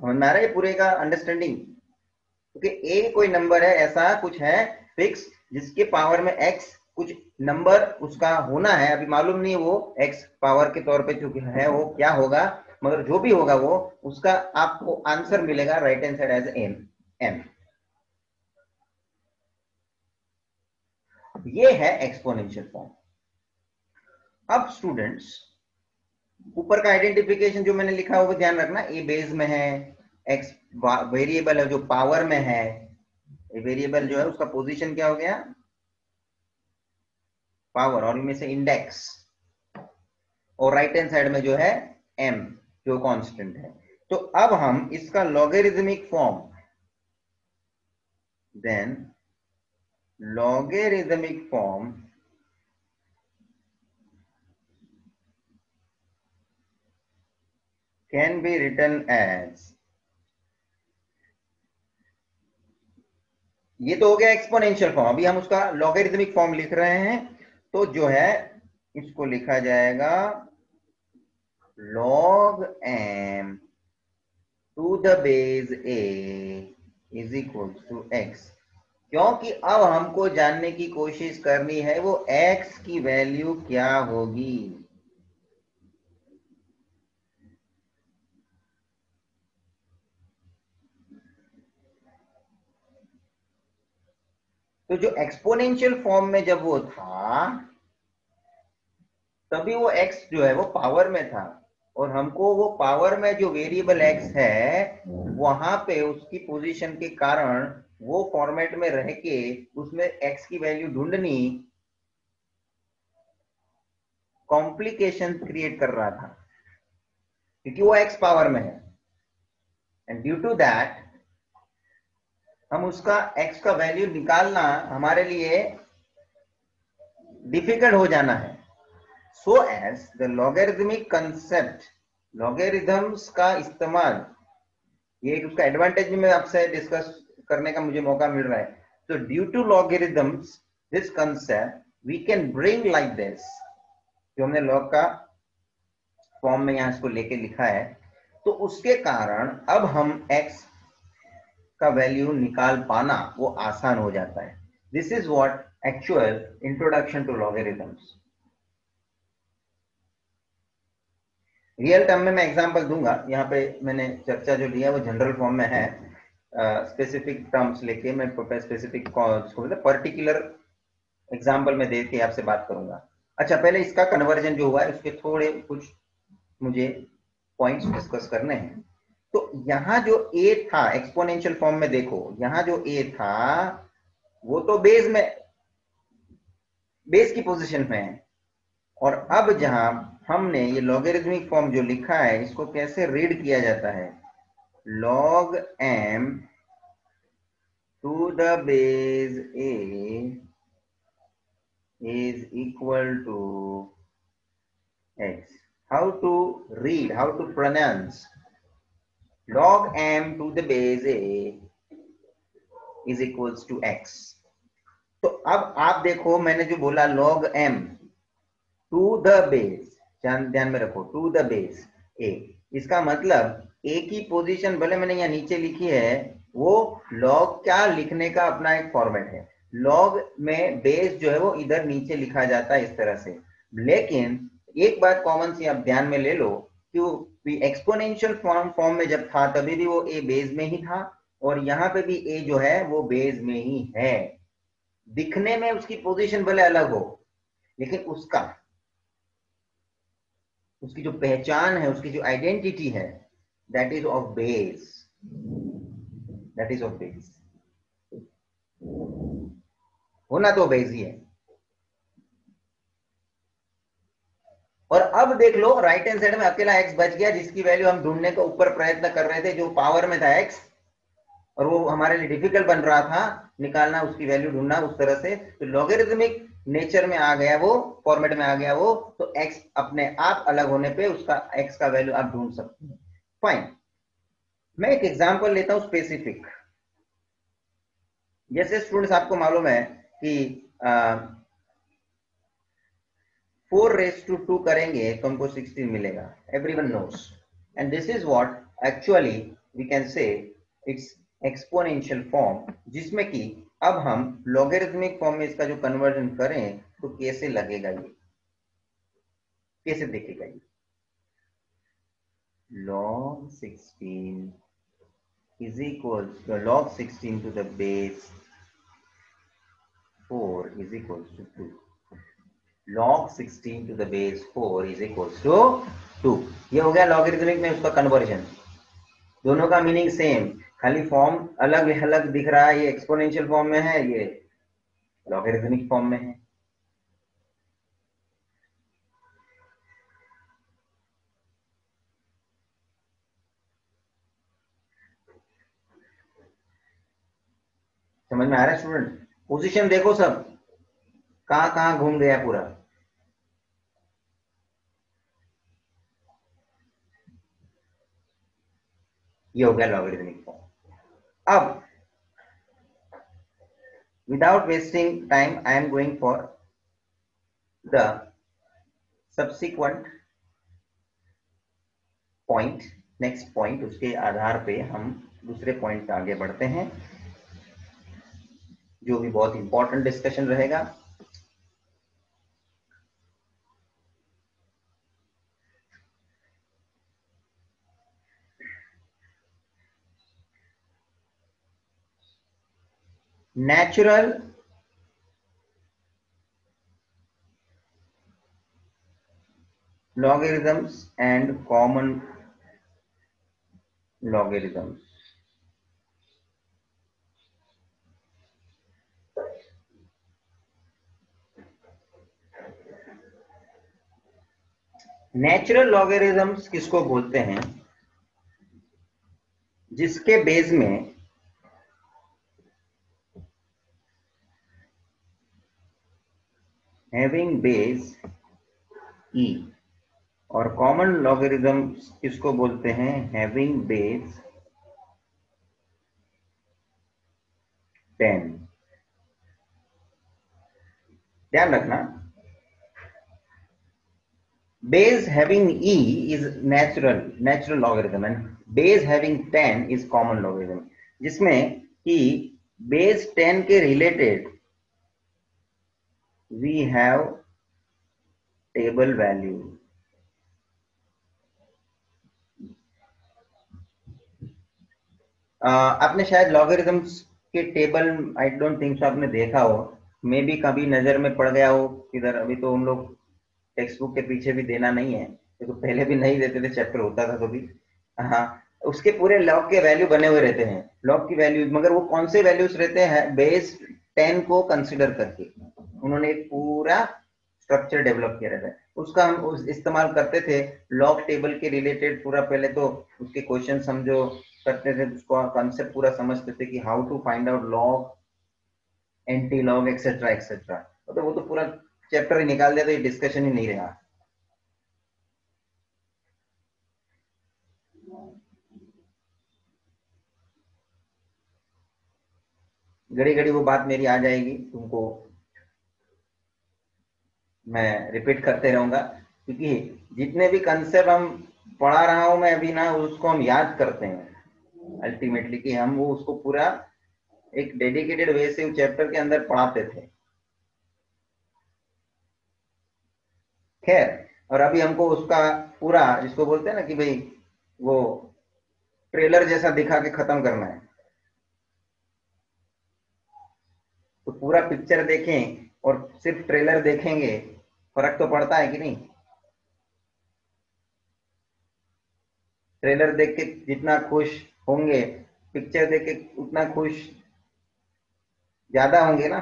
Speaker 1: समझ है पूरे का अंडरस्टैंडिंग क्योंकि ए कोई नंबर है, ऐसा कुछ है फिक्स जिसके पावर में x कुछ नंबर उसका होना है। अभी मालूम नहीं वो x पावर के तौर पे चूँकि है, वो क्या होगा, मगर जो भी होगा वो, उसका आपको आंसर मिलेगा right hand side as m m ये है एक्सपोनेंशियल फॉर्म अब स्टूडेंट्स ऊपर का आइडेंटिफिकेशन जो मैंने लिखा है ध्यान रखना ए बेस में है एक्स वेरिएबल है जो पावर में है वेरिएबल जो है, उसका पोजीशन क्या हो गया? पावर और इनमें से इंडेक्स और राइट हैंड साइड में जो है एम जो कांस्टेंट है। तो अब हम इसका logarithmic form then logarithmic form can be written as, ये तो हो गया एक्सपोनेंशियल फॉर्म अभी हम उसका लॉगरिथमिक फॉर्म लिख रहे हैं तो जो है, इसको लिखा जाएगा log m to the base a is equal to x क्योंकि अब हमको जानने की कोशिश करनी है, वो x की वैल्यू क्या होगी? तो जो एक्सपोनेंशियल फॉर्म में जब वो था, तभी वो एक्स जो है वो पावर में था। और हमको वो पावर में जो वेरिएबल एक्स है, वहाँ पे उसकी पोजीशन के कारण वो फॉर्मेट में रह के उसमें एक्स की वैल्यू ढूंढनी कॉम्प्लिकेशन क्रिएट कर रहा था। क्योंकि वो एक्स पावर में है। एंड ड्यू टू दैट हम उसका x का वैल्यू निकालना हमारे लिए डिफ़िकल्ट हो जाना है। So as the logarithmic concept logarithms का इस्तेमाल, ये एक उसका एडवांटेज मैं आपसे डिस्कस करने का मुझे मौका मिल रहा है। तो due to logarithms this concept we can bring like this जो हमने लॉग का फॉर्म में यहाँ इसको लेके लिखा है। तो उसके कारण अब हम x का वैल्यू निकाल पाना वो आसान हो जाता है। This is what actual introduction to logarithms real term में मैं एग्जांपल दूँगा। यहाँ पे मैंने चर्चा जो लिया वो जनरल फॉर्म में है। स्पेसिफिक टर्म्स लेके मैं स्पेसिफिक पर्टिकुलर एग्ज़ाम्पल में दे के आपसे बात करूँगा। अच्छा पहले इसका कन्वर्जन जो हुआ है, उसके थोड़े कुछ मुझे पॉइंट्स डिस्कस करने हैं। तो यहाँ जो ए था एक्सपोनेंशियल फॉर्म में देखो, यहाँ जो ए था, वो तो बेस में बेस की पोजीशन में है। और अब जहाँ हमने ये लॉगरिथमिक फॉर्म जो लिखा है, इसको कैसे रीड किया जाता है? log m to the base a is equal to x. How to read, how to pronounce? Log m to the base a is equals to x. तो अब आप देखो, मैंने जो बोला log m to the base, ध्यान ध्यान में रखो टू द बेस ए इसका मतलब ए की पोजीशन भले मैंने यहाँ नीचे लिखी है, वो लॉग क्या लिखने का अपना एक फॉर्मेट है। लॉग में बेस जो है वो इधर नीचे लिखा जाता है इस तरह से। लेकिन एक बात कॉमन सी आप ध्यान में ले लो कि एक्सपोनेंशियल फॉर्म फॉर्म में जब था, तभी भी वो ए बेस में ही था और यहाँ पे भी ए जो है, वो बेस में ही है। दिखने में उसकी पोजीशन भले अलग हो, लेकिन उसका, उसकी जो पहचान है, उसकी जो आइडेंटिटी है that is of base that is of base होना तो बेस ही है। और अब देख लो राइट हैंड साइड में अकेला एक्स बच गया, जिसकी वैल्यू हम ढूँढने का ऊपर प्रयत्न कर रहे थे, जो पावर में था एक्स और वो हमारे लिए डिफ़िकल्ट बन रहा था, निकालना, उसकी वैल्यू ढूंढना, उस तरह से। तो लॉगरिथमिक नेचर में आ गया वो फॉर्मेट में आ गया वो तो एक्स अपने आप अलग होने पे उसका एक्स का वैल्यू आप ढूंढ सकते हैं। फाइन मैं एक एग्जांपल लेता हूँ स्पेसिफिक जैसे स्टूडेंट्स आपको मालूम है कि फोर रेस टू टू करेंगे तो हमको सिक्सटीन मिलेगा। Every one knows and this is what actually we can say its exponential form जिसमें कि अब हम लॉगरिथमिक फॉर्म में इसका जो कन्वर्जन करें तो कैसे लगेगा ये? कैसे देखेगा ये? Log 16 is equal to, log 16 to the base 4 is equals to 2 log 16 to the base 4 is equals to 2 ये हो गया लॉगरिथमिक में उसका कन्वर्जन दोनों का मीनिंग सेम खाली फॉर्म अलग अलग दिख रहा है, ये एक्सपोनेंशियल फॉर्म में है, ये लॉगरिथमिक फॉर्म में है। समझ में आ रहा है स्टूडेंट पोजीशन देखो सब। कहाँ घूम गया पूरा। ये हो गया लॉगरिथमिक फॉर्म अब without wasting time I am going for the subsequent point next point उसके आधार पे हम दूसरे पॉइंट आगे बढ़ते हैं, जो भी बहुत इंपॉर्टेंट डिस्कशन रहेगा। natural logarithms and common logarithms natural logarithms किसको बोलते हैं जिसके बेस में हैविंग बेस ई और कॉमन लॉगरिदम किसको बोलते हैं? हैविंग बेस टेन ध्यान रखना। Base having e is natural natural logarithm and base having ten is common logarithm जिसमें कि बेस टेन के related we have table value आपने शायद लॉगरिथम्स के table I don't think so आपने देखा हो। मे भी कभी नज़र में पड़ गया हो, इधर अभी तो उन लोग टेक्स्ट बुक के पीछे भी देना नहीं है। तो पहले भी नहीं देते थे चैप्टर होता था तो हाँ उसके पूरे लॉग के वैल्यू बने हुए रहते हैं। लॉग की वैल्यू मगर वो कौन से वैल्यूज़ रहते हैं? बेस टेन को कंसिडर करके। उन्होंने एक पूरा स्ट्रक्चर डेवलप किया रहता है। उसका हम उस इस्तेमाल करते थे लॉग टेबल के रिलेटेड पूरा पहले तो उसके क्वेश्चन समझो करते थे, उसको कॉन्सेप्ट पूरा समझते थे कि how to find out log anti log et cetera et cetera तो वो तो पूरा चैप्टर ही निकाल दिया तो ये डिस्कशन ही नहीं रहा। घड़ी घड़ी वो बात मेरी आ जाएगी, तुमको मैं रिपीट करते रहूँगा। क्योंकि जितने भी कंसेप्ट हम पढ़ा रहा हूँ मैं अभी ना, उसको हम याद करते हैं। अल्टीमेटली कि हम वो उसको पूरा एक डेडिकेटेड वे से चैप्टर के अंदर पढ़ाते थे। खैर, और अभी हमको उसका पूरा जिसको बोलते हैं ना कि भाई वो ट्रेलर जैसा दिखा के खत्म करना है। तो पूरा पिक्चर देखें और सिर्फ़ ट्रेलर देखेंगे फ़र्क तो पड़ता है कि नहीं? ट्रेलर देख के जितना खुश होंगे, पिक्चर देख के उतना खुश ज़्यादा होंगे ना?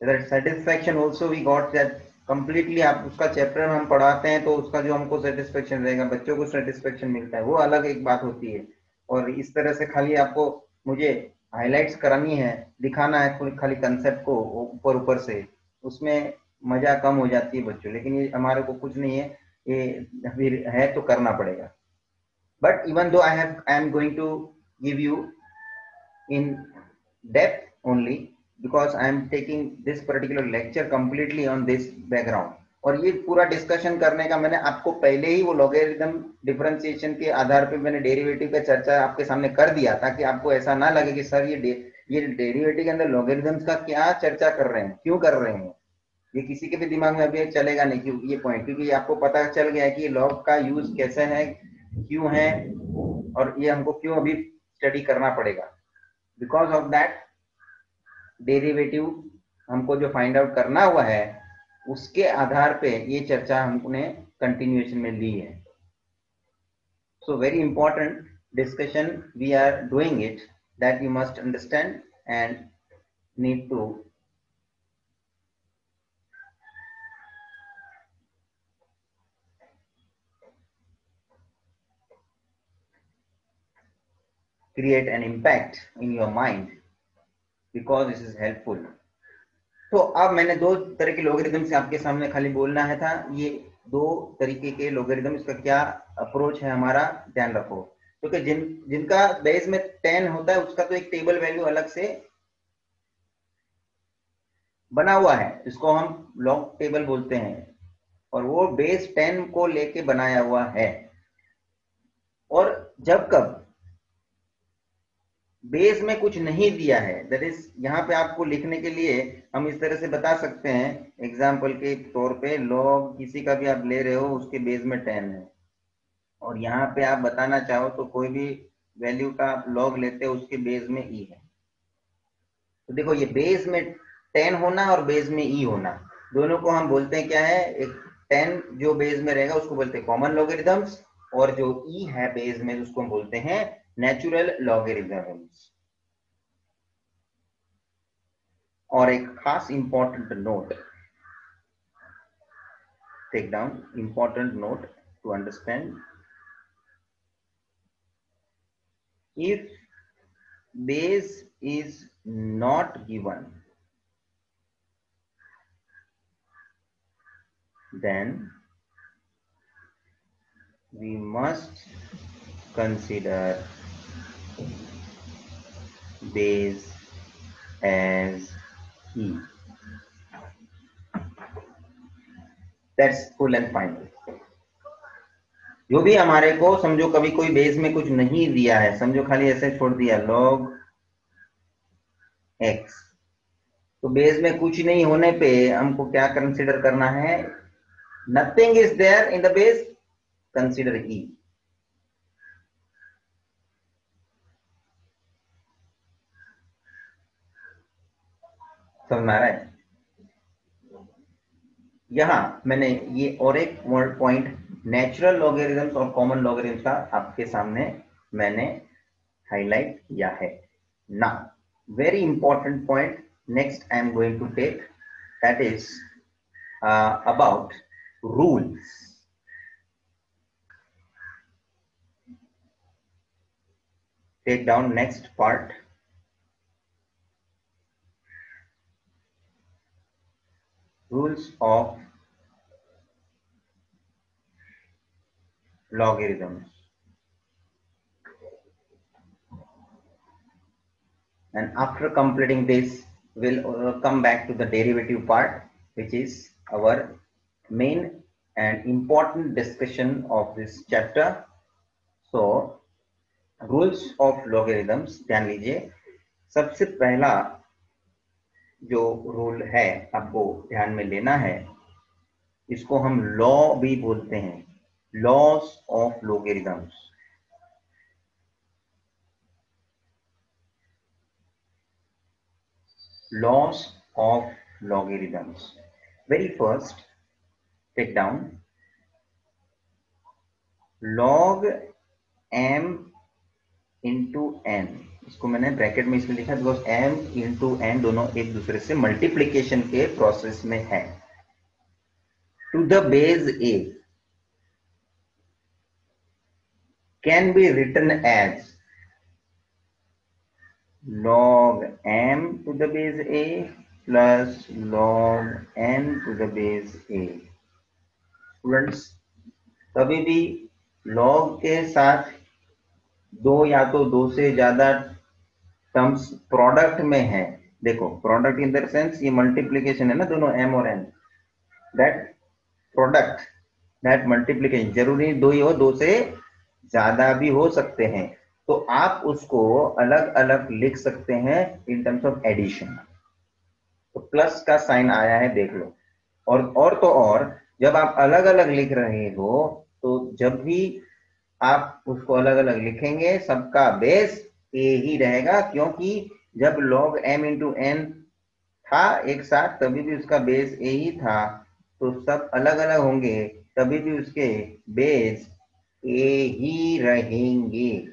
Speaker 1: Satisfaction also we got that completely आप उसका चैप्टर हम पढ़ाते हैं तो उसका जो हमको सेटिस्फेक्शन रहेगा, बच्चों को सेटिस्फेक्शन मिलता है, वो अलग एक बात होती है। और इस तरह से खाली आपको मुझे हाइलाइट्स करानी है, दिखाना है खाली कंसेप्ट को ऊपर ऊपर से, उसमें मज़ा कम हो जाती है बच्चों, लेकिन ये हमारे को कुछ नहीं है, ये फिर है तो करना पड़ेगा। But even though I have I am going to give you in depth only because I am taking this particular lecture completely on this background और ये पूरा डिस्कशन करने का मैंने आपको पहले ही वो लॉगेरिथम डिफरेंशिएशन के आधार पे मैंने डेरिवेटिव का चर्चा आपके सामने कर दिया ताकि आपको ऐसा ना लगे कि सर ये ये डेरिवेटिव के अंदर लॉगेरिथम्स का क्या चर्चा कर रहे हैं, क्यों कर रहे हैं? ये किसी के भी दिमाग में अभी चलेगा नहीं क्यों ये पॉइंट क्योंकि आपको पता चल गया है कि लॉग का यूज़ कैसे है, क्यों है, और ये हमको क्यों अभी स्टडी करना पड़ेगा। बिकॉज़ ऑफ़ दैट डेरिवेटिव हमको जो फाइंड आउट करना हुआ है उसके आधार पे ये चर्चा हमने कंटिन्यूएशन में ली है। So very important discussion we are doing it that you must understand and need to create an impact in your mind because this is helpful. तो अब मैंने दो तरह के लोगरिदम से आपके सामने खाली बोलना है था। ये दो तरीके के लोगरिदम इसका क्या अप्रोच है हमारा? ध्यान रखो। क्योंकि तो जिन, जिनका बेस में टेन होता है, उसका तो एक टेबल वैल्यू अलग से बना हुआ है। इसको हम लॉग टेबल बोलते हैं। और वो बेस टेन को लेके बनाया हुआ है। और जब कब? बेस में कुछ नहीं दिया है। दैट इज़ यहाँ पे आपको लिखने के लिए हम इस तरह से बता सकते हैं। एग्ज़ाम्पल के तौर पे लॉग किसी का भी आप ले रहे हो, उसके बेस में टेन है। और यहाँ पे आप बताना चाहो तो कोई भी वैल्यू का आप लॉग लेते हो, उसके बेस में ई e है। तो देखो, ये बेस में टेन होना और बेस में ई e होना। दोनों को हम बोलते हैं क्या है? एक टेन जो बेस में रहेगा, उसको बोलते हैं कॉमन लॉगेरिथम्स और जो ई e है बेस में, उसको हम बोलते हैं नेचुरल लॉगेरिथम्स और एक खास important note take down important note to understand if base is not given, then we must consider base as E. That's full and final. जो भी हमारे को, समझो, कभी कोई बेस में कुछ नहीं दिया है, समझो, खाली ऐसे छोड़ दिया लॉग एक्स तो बेस में कुछ नहीं होने पे हमको क्या कंसिडर करना है nothing is there in the base consider ई समझ आ रहा है यहाँ मैंने ये और एक वर्ड पॉइंट नेचुरल लॉगेरिथम्स और कॉमन लॉगेरिथम्स का आपके सामने मैंने हाईलाइट किया है। ना very important point next I am going to take that is about rules take down next part. rules of logarithms. And after completing this, we'll uh, come back to the derivative part, which is our main and important discussion of this chapter. So, rules of logarithms ध्यान लीजिए सबसे पहला जो रूल है आपको ध्यान में लेना है, इसको हम लॉ भी बोलते हैं। Laws of logarithms laws of logarithms very first take down log m into n इसको मैंने ब्रैकेट में इसलिए लिखा बिकॉज़ m इंटू एन दोनों एक दूसरे से मल्टीप्लीकेशन के प्रोसेस में है। To the base a can be written as log m to the base a plus log n to the base a students कभी भी log के साथ दो या तो दो से ज़्यादा टर्म्स प्रोडक्ट में है। देखो प्रोडक्ट इन द सेंस ये मल्टीप्लीकेशन है ना, दोनों m और n that product that multiplication ज़रूरी दो ही हो, दो से ज़्यादा भी हो सकते हैं। तो आप उसको अलग अलग लिख सकते हैं इन टर्म्स ऑफ़ एडिशन तो प्लस का साइन आया है, देख लो। और और तो और, जब आप अलग अलग लिख रहे हो तो जब भी आप उसको अलग अलग लिखेंगे, सबका बेस ए ही रहेगा, क्योंकि जब log एम इंटू एन था एक साथ, तभी भी उसका बेस ए ही था। तो सब अलग अलग होंगे, तभी भी उसके बेस ए ही रहेंगे।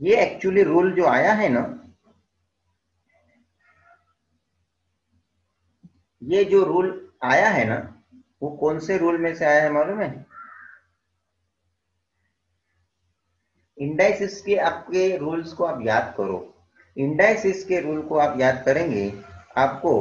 Speaker 1: ये एक्चुअली रूल जो आया है ना, ये जो रूल आया है ना वो कौन से रूल में से आया है मालूम है? इंडाइसिस के आपके रूल्स को आप याद करो। इंडाइसिस के रूल को आप याद करेंगे, आपको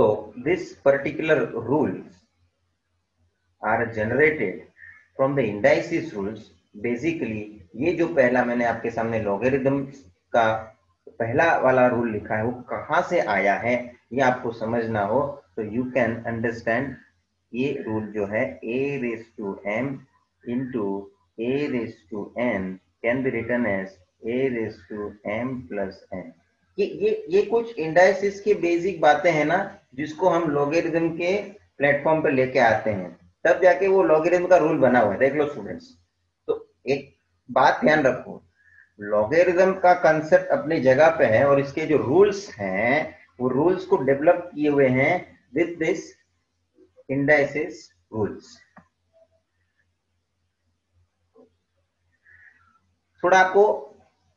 Speaker 1: So this particular rules are generated from the indices rules. Basically ये जो पहला मैंने आपके सामने logarithm का पहला वाला रूल लिखा है वो कहाँ से आया है ये आपको समझना हो तो यू कैन अंडरस्टैंड ये रूल जो है a raise to m into a raise to n can be written as a raise to m plus n ये ये ये कुछ इंडाइसिस की बेसिक बातें हैं ना, जिसको हम लॉगरिदम के प्लेटफॉर्म पे लेके आते हैं। तब जाके वो लॉगरिदम का रूल बना हुआ है। देख लो स्टूडेंट्स तो एक बात ध्यान रखो लॉगरिदम का कंसेप्ट अपनी जगह पे है और इसके जो रूल्स हैं, वो रूल्स को डेवलप किए हुए हैं विथ दिस इंडाइसिस रूल्स थोड़ा आपको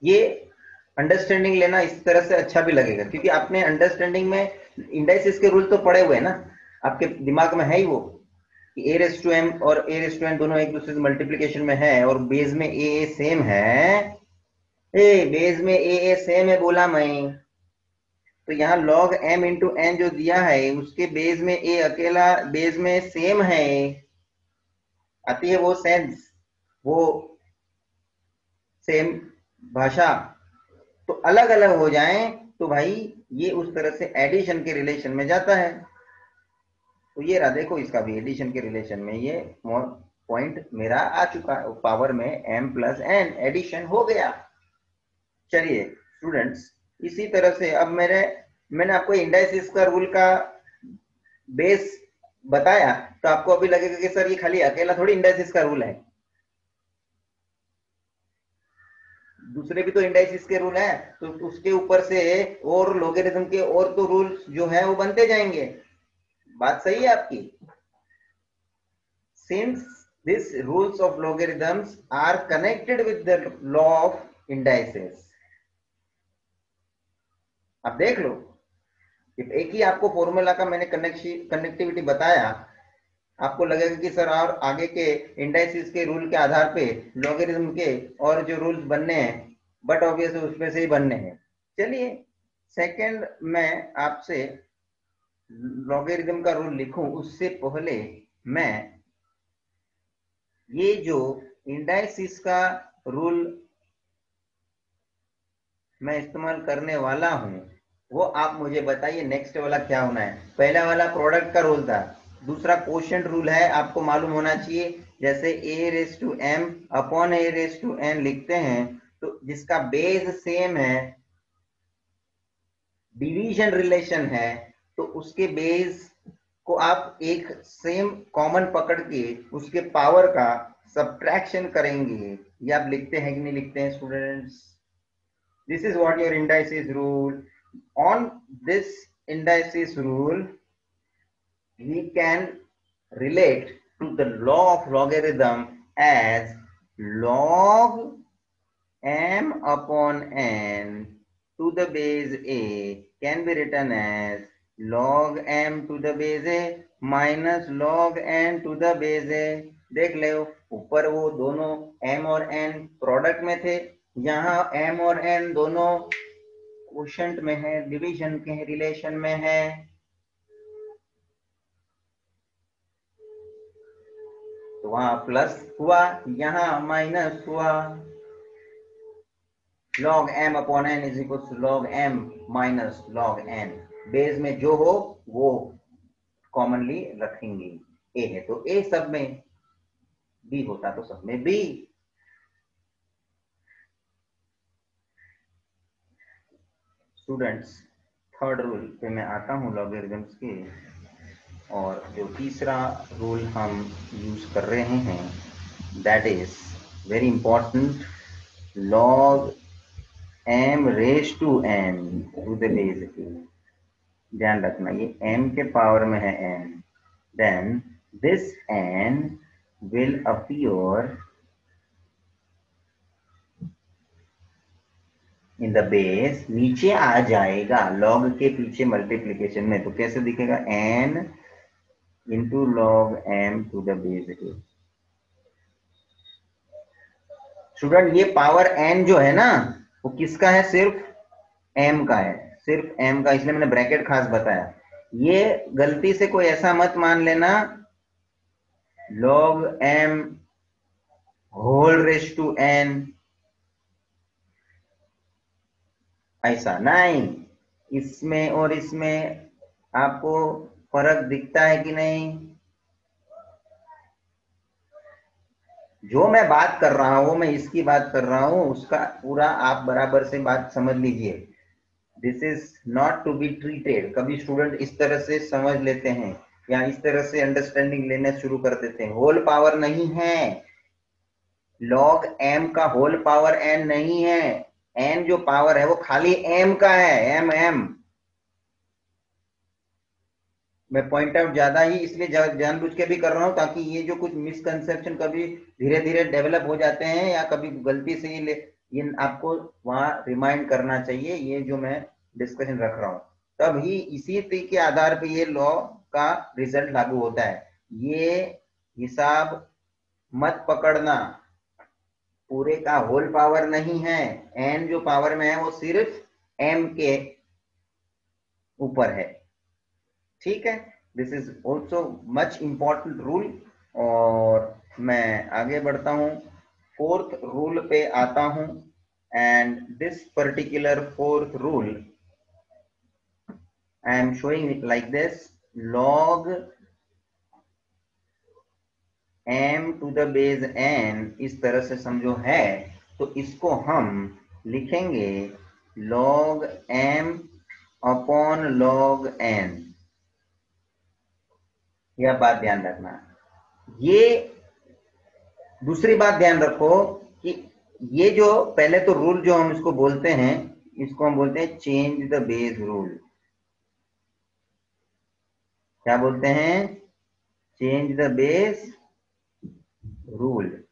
Speaker 1: ये अंडरस्टैंडिंग लेना इस तरह से अच्छा भी लगेगा, क्योंकि आपने अंडरस्टैंडिंग में इंडाइसिस के रूल तो पड़े हुए हैं ना। आपके दिमाग में है ही वो, कि ए रेस टू एम और ए रेस टू एम दोनों एक दूसरे से मल्टीप्लीकेशन में है, और बेस में ए ए सेम है। ए बेस में ए ए सेम है बोला मैं। तो यहाँ log m इंटू एन जो दिया है, उसके बेस में ए अकेला बेस में सेम है। आती है वो सेंस वो सेम भाषा। तो अलग अलग हो जाए तो भाई ये उस तरह से एडिशन के रिलेशन में जाता है। तो ये रहा, देखो इसका भी एडिशन के रिलेशन में ये पॉइंट मेरा आ चुका है पावर में m प्लस एन एडिशन हो गया। चलिए स्टूडेंट्स इसी तरह से अब मेरे, मैंने आपको इंडाइसिस का रूल का बेस बताया तो आपको अभी लगेगा कि सर ये खाली अकेला थोड़ी इंडाइसिस का रूल है। दूसरे भी तो इंडाइसिस के रूल हैं तो उसके ऊपर से और लोगेरिथम के और तो रूल जो है, वो बनते जाएँगे। बात सही है आपकी? Since this rules of logarithms are connected with the law of indices अब देख लो। एक ही आपको फॉर्मूला का मैंने कनेक्टिविटी बताया आपको लगेगा कि सर और आगे के इंडाइसिस के रूल के आधार पे लॉगरिथम के और जो रूल्स बनने हैं बट ऑब्वियसली उसमें से ही बनने हैं। चलिए सेकंड मैं आपसे लॉगरिथम का रूल लिखूं, उससे पहले मैं ये जो इंडाइसिस का रूल मैं इस्तेमाल करने वाला हूँ, वो आप मुझे बताइए नेक्स्ट वाला क्या होना है। पहला वाला प्रोडक्ट का रूल था। दूसरा क्वेश्चन रूल है, आपको मालूम होना चाहिए, जैसे a raise to m upon a raise to n लिखते हैं तो जिसका बेस सेम है डिवीज़न रिलेशन है तो उसके बेस को आप एक सेम कॉमन पकड़ के उसके पावर का सब्ट्रैक्शन करेंगे। ये आप लिखते हैं कि नहीं लिखते हैं students this is what your indices rule on this indices rule we can relate to the law of logarithm as log m upon n to the base a can be written as log m to the base a minus log n to the base a देख ले ऊपर वो दोनों m और n प्रोडक्ट में थे यहाँ m और n दोनों क्वेश्चन में है डिवीज़न के रिलेशन में है तो वहाँ प्लस हुआ, यहाँ माइनस हुआ। log m upon n is equal to log m minus log n base में जो हो, वो कॉमनली रखेंगे। ए है तो ए सब में बी होता तो सब में बी स्टूडेंट्स थर्ड रूल पे मैं आता हूँ लॉगरिदम्स के। और जो तीसरा रूल हम यूज़ कर रहे हैं that is very important log m raise to n to the ध्यान रखना, ये एम के पावर में है n then this n will appear in the base नीचे आ जाएगा लॉग के पीछे मल्टीप्लीकेशन में तो कैसे दिखेगा? N into log m to the base a. Student ये पावर n जो है ना, वो किसका है? सिर्फ़ m का है। सिर्फ़ m का, इसलिए मैंने ब्रैकेट खास बताया। ये गलती से कोई ऐसा मत मान लेना, log m whole raise to n, ऐसा नहीं। इसमें और इसमें आपको फ़र्क दिखता है कि नहीं? जो मैं बात कर रहा हूँ, मैं इसकी बात कर रहा हूँ, उसका पूरा आप बराबर से बात समझ लीजिए। This is not to be treated कभी स्टूडेंट इस तरह से समझ लेते हैं या इस तरह से अंडरस्टैंडिंग लेना शुरू कर देते हैं। होल पावर नहीं है। लॉग एम का होल पावर एन नहीं है। एन जो पावर है, वो खाली एम का है एम एम मैं पॉइंट आउट ज़्यादा ही इसलिए जानबूझ के भी कर रहा हूँ ताकि ये जो कुछ मिसकंसेप्शन कभी धीरे धीरे डेवलप हो जाते हैं या कभी गलती से ये ये आपको वहाँ रिमाइंड करना चाहिए, ये जो मैं डिस्कशन रख रहा हूँ। तभी इसी के आधार पर ये लॉ का रिज़ल्ट लागू होता है। ये हिसाब मत पकड़ना। पूरे का होल पावर नहीं है। एन जो पावर में है वो सिर्फ़ एम के ऊपर है। ठीक है? This is also much important rule और मैं आगे बढ़ता हूँ। फोर्थ रूल पे आता हूँ। And this particular fourth rule I am showing it like this log m to the base n इस तरह से समझो है। तो इसको हम लिखेंगे log m upon log n यह बात ध्यान रखना। ये दूसरी बात ध्यान रखो कि ये जो पहले तो रूल जो हम इसको बोलते हैं इसको हम बोलते हैं चेंज द बेस रूल क्या बोलते हैं? चेंज द बेस रूल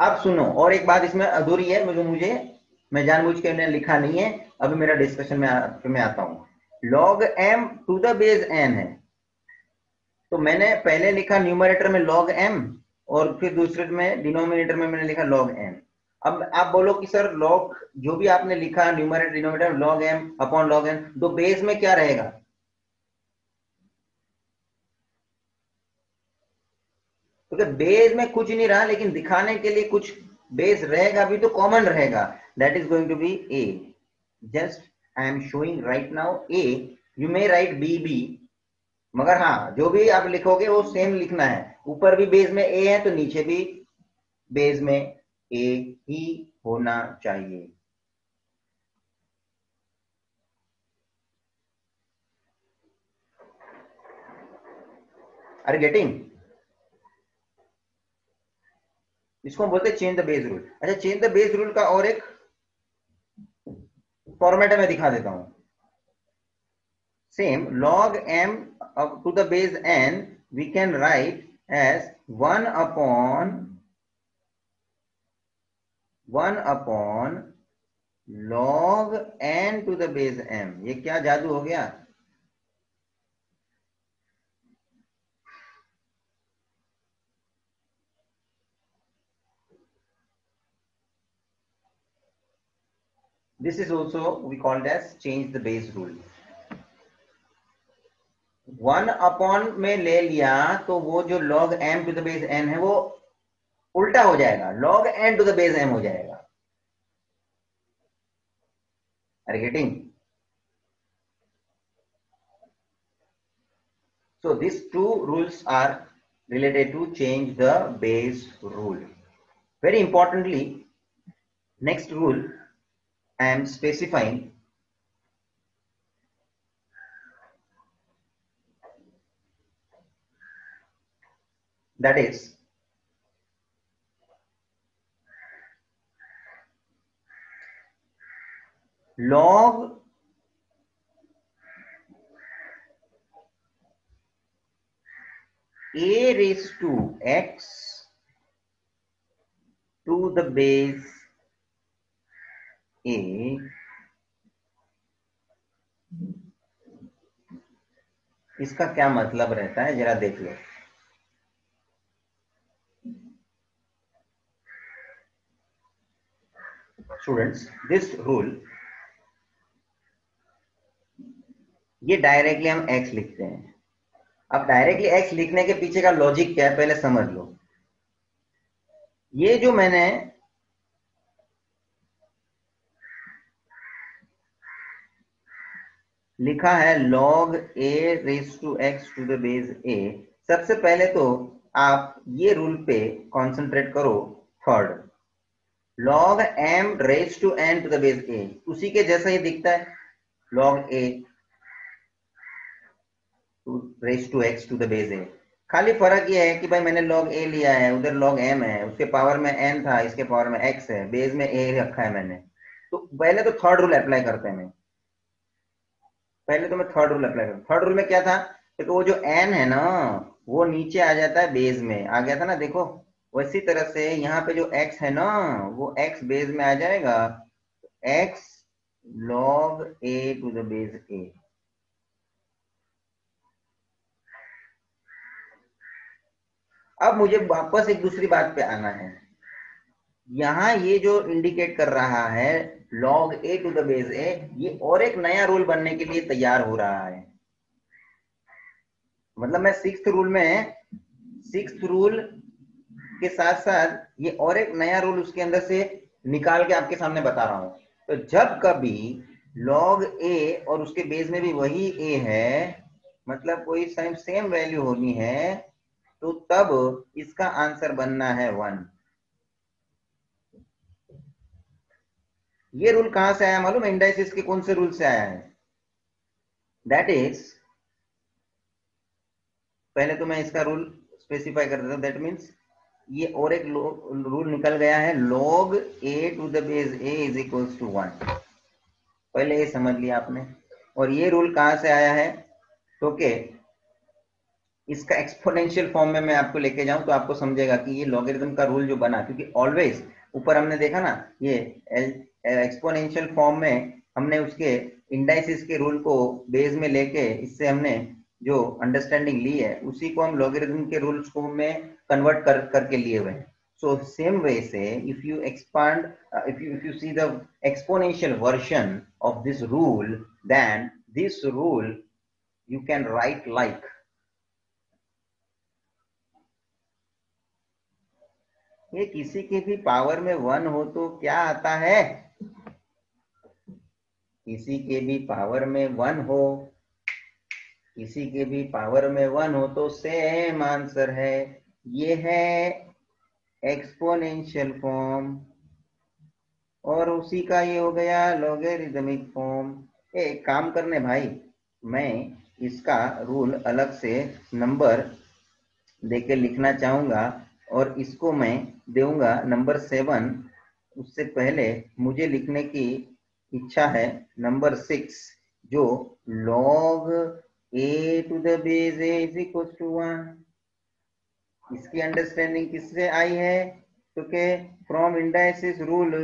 Speaker 1: अब सुनो और एक बात इसमें अधूरी है मुझे मुझे मैं जानबूझ के लिखा नहीं है अभी मेरा डिस्कशन में, आ, में आता हूँ। Log m to the base n है। तो मैंने पहले लिखा न्यूमरेटर में लॉग एम और फिर दूसरे में डिनोमिनेटर में मैंने लिखा लॉग एम अब आप बोलो कि सर लॉग जो भी आपने लिखा numerator denominator log m upon log m तो बेस में क्या रहेगा? क्योंकि तो बेस में कुछ नहीं रहा, लेकिन दिखाने के लिए कुछ बेस रहेगा भी तो कॉमन रहेगा। That is going to be a just I am showing right now a you may write b b मगर हाँ जो भी आप लिखोगे वो सेम लिखना है। ऊपर भी बेस में ए है तो नीचे भी बेस में ए ही होना चाहिए। आर गेटिंग इसको बोलते चेंज द बेस रूल अच्छा चेंज द बेस रूल का और एक फॉर्मेट मैं दिखा देता हूँ। Same log M to the base N we can write as one upon one upon log N to the base M ये क्या जादू हो गया This is also we called as change the base rule. One upon में ले लिया तो वो जो log m to the base n है, वो उल्टा हो जाएगा। Log n to the base m हो जाएगा। Are so this two rules are related to change the base rule very importantly next rule I am specifying that is log a raised to x to the base a इसका क्या मतलब रहता है जरा देख लो स्टूडेंट्स दिस रूल ये डायरेक्टली हम एक्स लिखते हैं। अब डायरेक्टली एक्स लिखने के पीछे का लॉजिक क्या है? पहले समझ लो। ये जो मैंने लिखा है log a raise to x to the base a, सबसे पहले तो आप ये रूल पे कॉन्सेंट्रेट करो third log m raised to n to the base a. उसी के जैसा ही दिखता है, log a to raised to x to the base a खाली फ़र्क ये है कि भाई मैंने log a लिया है, उधर log m है, उसके पावर में n था, इसके पावर में x है बेस में a रखा है मैंने। तो पहले तो थर्ड रूल अप्लाई करते हैं। मैं पहले तो मैं थर्ड रूल अप्लाई करता थर्ड रूल में क्या था? तो वो जो n है ना, वो नीचे आ जाता है बेस में। आ गया था ना, देखो। वैसी तरह से यहाँ पे जो x है ना, वो x बेस में आ जाएगा। x log a to the base a अब मुझे वापस एक दूसरी बात पे आना है। यहाँ ये जो इंडिकेट कर रहा है, log a to the base a, ये और एक नया रूल बनने के लिए तैयार हो रहा है। मतलब मैं सिक्स रूल में सिक्स रूल के साथ साथ ये और एक नया रूल उसके अंदर से निकाल के आपके सामने बता रहा हूँ। तो जब कभी log a और उसके बेस में भी वही a है मतलब कोई सेम सेम वैल्यू होनी है तो तब इसका आंसर बनना है वन ये रूल कहाँ से आया मालूम? इंडाइसिस के कौन से रूल से आया है? दैट इज़ पहले तो मैं इसका रूल स्पेसिफाई कर देता हूँ दैट मीन्स ये और एक रूल निकल गया है, log a to the base a is equal to one पहले ये समझ लिया आपने। और ये रूल कहाँ से आया है? तो के, इसका एक्सपोनेंशियल फॉर्म में मैं आपको लेके जाऊँ तो आपको समझेगा कि ये लॉगरिथम का रूल जो बना, क्योंकि ऑलवेज ऊपर हमने देखा ना, ये एक्सपोनेंशियल फॉर्म में हमने उसके इंडाइसिस के रूल को बेस में लेके इससे हमने जो अंडरस्टैंडिंग ली है, उसी को हम लॉगरिथम के रूल्स को में कन्वर्ट कर, करके लिए हुए हैं। सो सेम वे से if you expand if you if you see the exponential version of this rule then this rule you can write like ये किसी के भी पावर में वन हो तो क्या आता है? किसी के भी पावर में वन हो किसी के भी पावर में वन हो तो सेम आंसर है। ये है एक्सपोनेंशियल फॉर्म और उसी का ये हो गया लॉगरिदमिक फॉर्म एक काम करने भाई, मैं इसका रूल अलग से नंबर देके लिखना चाहूँगा और इसको मैं दूँगा नंबर सेवन उससे पहले मुझे लिखने की इच्छा है नंबर सिक्स जो log a to the base a is equal to one इसकी अंडरस्टैंडिंग किससे आई है? तो के from indices rule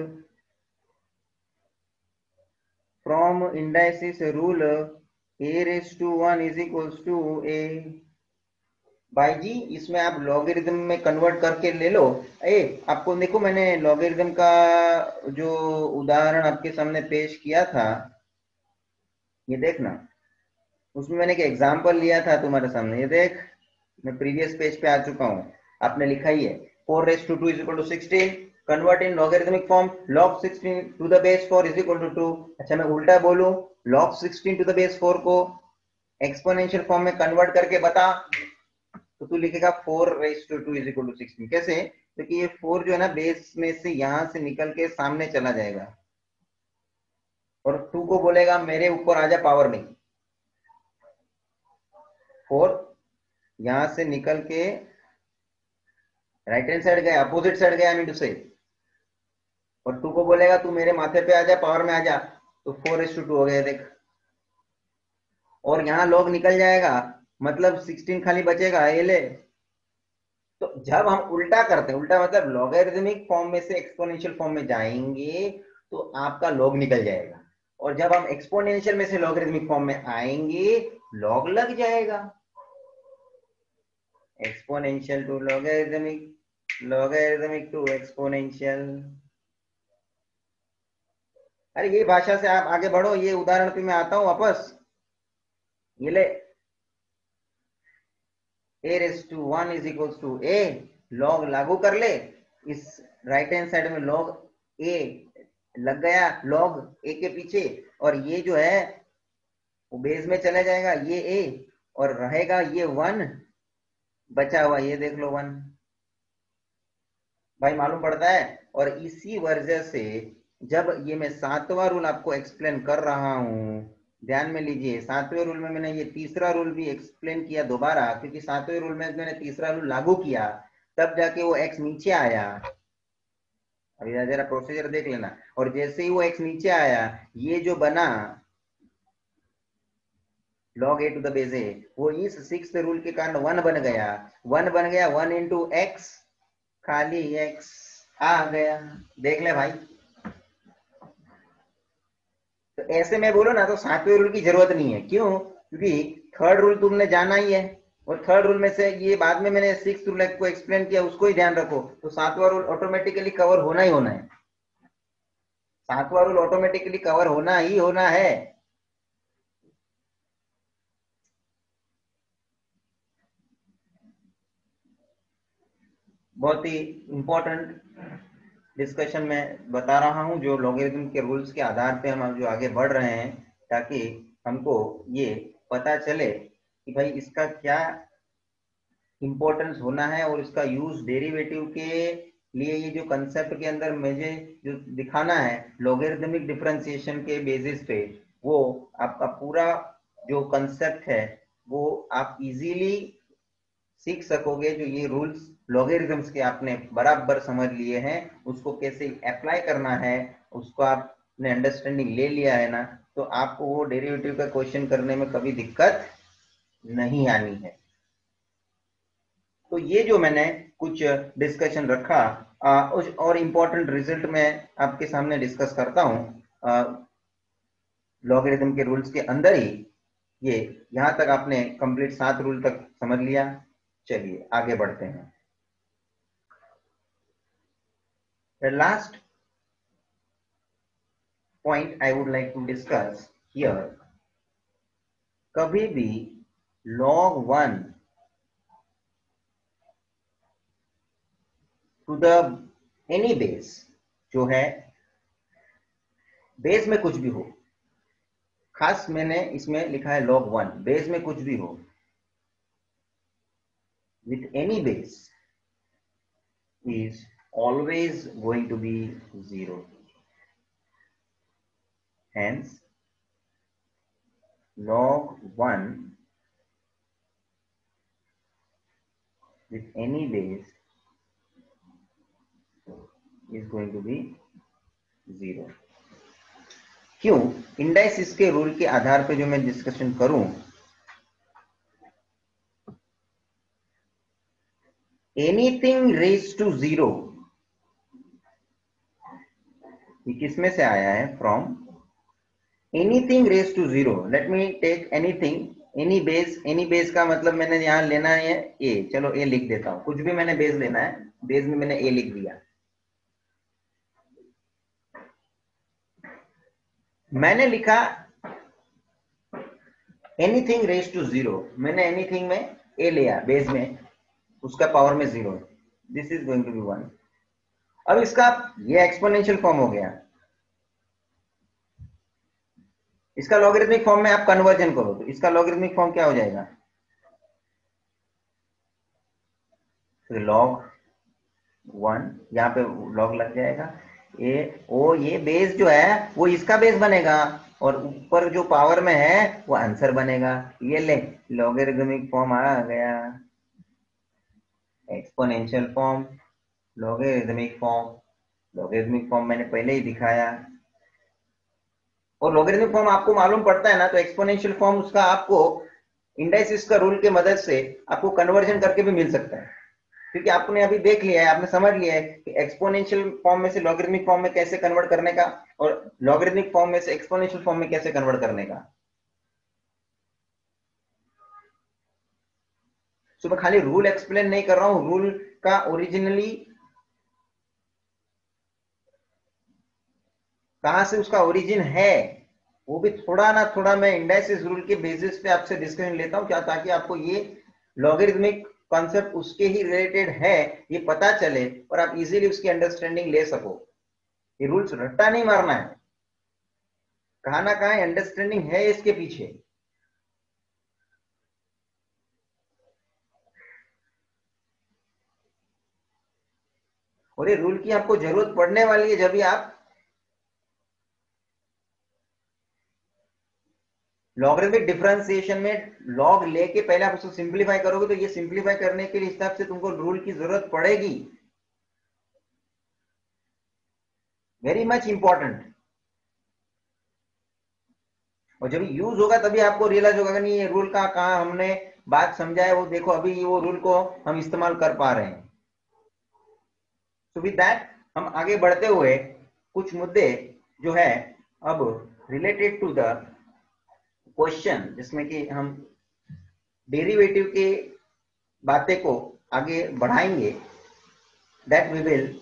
Speaker 1: from indices rule a raise to one is equal to a भाई जी, इसमें आप लॉगरिदम में कन्वर्ट करके ले लो। ए, आपको देखो, मैंने लॉगरिदम का जो उदाहरण आपके सामने पेश किया था, ये देखना। उसमें मैंने एक एग्ज़ाम्पल लिया था तुम्हारे सामने। ये देख, मैं प्रीवियस पेज पे आ चुका हूँ। आपने लिखा ही है। Four raise to two is equal to sixteen convert in logarithmic form log 16 to the base 4 is equal to 2 अच्छा मैं उल्टा बोलूँ, log 16 टू द बेस 4 को एक्सपोनेंशियल फॉर्म में कन्वर्ट करके बता तो तू लिखेगा 4 raise to 2 is equal to 16 कैसे? क्योंकि तो ये 4 जो है ना बेस में से यहाँ से निकल के सामने चला जाएगा। और टू को बोलेगा, मेरे ऊपर आ जा पावर में फोर, यहाँ से निकल के राइट हैंड साइड गया अपोजिट साइड गया मीन टू से और टू को बोलेगा, तू मेरे माथे पे आ जा पावर में आ जा. तो फोर एस टू टू हो गया, देख। और यहाँ लॉग निकल जाएगा मतलब सिक्सटीन खाली बचेगा, ये ले। तो जब हम उल्टा करते हैं, उल्टा मतलब लॉगरिथमिक फॉर्म में से एक्सपोनेंशियल फॉर्म में जाएँगे तो आपका लॉग निकल जाएगा। और जब हम एक्सपोनेंशियल में से लॉगरिथमिक फॉर्म में आएँगे लॉग लग जाएगा। Exponential to logarithmic logarithmic to exponential अरे ये भाषा से आप आगे बढ़ो, ये उदाहरण पे मैं आता हूँ वापस। ये ले। A raise to one is equal to a log लागू कर ले। इस राइट हैंड साइड में लॉग ए लग गया लॉग ए के पीछे। और ये जो है वो बेस में चला जाएगा, ये ए और रहेगा ये वन बचा हुआ, ये देख लो वन भाई मालूम पड़ता है? और इसी वजह से जब ये मैं सातवां रूल आपको एक्सप्लेन कर रहा हूँ, ध्यान में लीजिए, सातवें रूल में मैंने ये तीसरा रूल भी एक्सप्लेन किया दोबारा, क्योंकि सातवें रूल में मैंने तीसरा रूल लागू किया, तब जाके वो एक्स नीचे आया। अभी जरा प्रोसीजर देख लेना। और जैसे ही वो एक्स नीचे आया, ये जो बना log a to the base a वो इस सिक्स रूल के कारण वन बन गया। वन बन गया वन इंटू एक्स खाली एक्स आ गया। देख ले भाई। तो ऐसे में बोलो ना तो सातवें रूल की ज़रूरत नहीं है। क्यों? क्योंकि थर्ड रूल तुमने जाना ही है। और थर्ड रूल में से ये बाद में मैंने सिक्स रूल को एक्सप्लेन किया, उसको ही ध्यान रखो। तो सातवां रूल ऑटोमेटिकली कवर होना ही होना है। सातवां रूल ऑटोमेटिकली कवर होना ही होना है। बहुत ही इम्पोर्टेंट डिस्कशन में बता रहा हूँ, जो लॉगरिथम के रूल्स के आधार पे हम जो आगे बढ़ रहे हैं, ताकि हमको ये पता चले कि भाई इसका क्या इंपॉर्टेंस होना है और इसका यूज़ डेरिवेटिव के लिए ये जो कंसेप्ट के अंदर मुझे जो दिखाना है लॉगरिथमिक डिफ्रेंसिएशन के बेसिस पे, वो आपका पूरा जो कंसेप्ट है, वो आप इजीली सीख सकोगे जो ये रूल्स लॉगरिथम्स के आपने बराबर समझ लिए हैं उसको कैसे अप्लाई करना है उसको आपने अंडरस्टैंडिंग ले लिया है ना तो आपको वो डेरिवेटिव का क्वेश्चन करने में कभी दिक्कत नहीं आनी है। तो ये जो मैंने कुछ डिस्कशन रखा आ, उस और इम्पोर्टेंट रिज़ल्ट में आपके सामने डिस्कस करता हूँ लॉगरिथम के रूल्स के अंदर ही ये यहाँ तक आपने कंप्लीट सात रूल तक समझ लिया चलिए आगे बढ़ते हैं। The last point I would like to discuss here कभी भी log one to the any base जो है बेस में कुछ भी हो खास मैंने इसमें लिखा है log वन बेस में कुछ भी हो with any base is always going to be zero. Hence, log 1 with any base is going to be zero. क्यों इंडाइसिस के रूल के आधार पे जो मैं डिस्कशन करूँ एनीथिंग रेज टू ज़ीरो ये किसमें से आया है? From anything raise to zero let me take anything any base any base का मतलब मैंने यहाँ लेना है ए चलो ए लिख देता हूँ। कुछ भी मैंने बेस लेना है बेस में मैंने ए लिख दिया। मैंने लिखा एनीथिंग रेस टू ज़ीरो मैंने एनीथिंग में ए लिया बेस में, उसका पावर में zero this is going to be one अब इसका ये एक्सपोनेंशियल फॉर्म हो गया। इसका लॉगरिथमिक फॉर्म में आप कन्वर्जन करो तो इसका लॉगरिथमिक फॉर्म क्या हो जाएगा? लॉग वन यहाँ पे लॉग लग जाएगा। ये, ओ, ये बेस जो है, वो इसका बेस बनेगा और ऊपर जो पावर में है, वो आंसर बनेगा। ये ले लॉगरिथमिक फॉर्म आ गया। Exponential form logarithmic form logarithmic form मैंने पहले ही दिखाया। और लॉगरिथमिक फॉर्म आपको मालूम पड़ता है ना तो एक्सपोनेंशियल फॉर्म उसका आपको इंडाइसिस का रूल के मदद से आपको कन्वर्जन करके भी मिल सकता है। क्योंकि आपने अभी देख लिया है, आपने समझ लिया है कि एक्सपोनेंशियल फॉर्म में से लॉगरिथमिक फॉर्म में कैसे कन्वर्ट करने का और लॉगरिथमिक फॉर्म में से एक्सपोनेंशियल फॉर्म में कैसे कन्वर्ट करने का। तो मैं खाली रूल एक्सप्लेन नहीं कर रहा हूँ रूल का ओरिजिनली कहाँ से उसका ओरिजिन है? वो भी थोड़ा ना थोड़ा मैं इंडेसिस रूल के बेसिस पे आपसे डिस्कशन लेता हूँ, क्या ताकि आपको ये लॉगरिथमिक कॉन्सेप्ट उसके ही रिलेटेड है, ये पता चले और आप इजीली उसकी अंडरस्टैंडिंग ले सको। ये रूल्स रट्टा नहीं मारना है। कहा ना कहा अंडरस्टैंडिंग है इसके पीछे। और ये रूल की आपको ज़रूरत पड़ने वाली है जब भी आप लॉगरिथमिक डिफरेंशिएशन में लॉग लेके पहले आप उसको सिंप्लीफाई करोगे तो ये सिंप्लीफाई करने के हिसाब से तुमको रूल की ज़रूरत पड़ेगी। वेरी मच इंपॉर्टेंट और जब यूज़ होगा तभी आपको रियलाइज़ होगा नहीं, ये रूल का कहा हमने बात समझा है, वो देखो, अभी वो रूल को हम इस्तेमाल कर पा रहे हैं। तो विद दैट हम आगे बढ़ते हुए कुछ मुद्दे जो है, अब रिलेटेड टू द क्वेश्चन जिसमें कि हम डेरिवेटिव के बातें को आगे बढ़ाएँगे that we will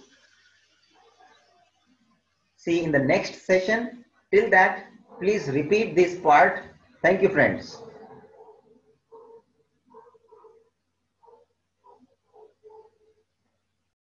Speaker 1: see in the next session till that please repeat this part thank you friends.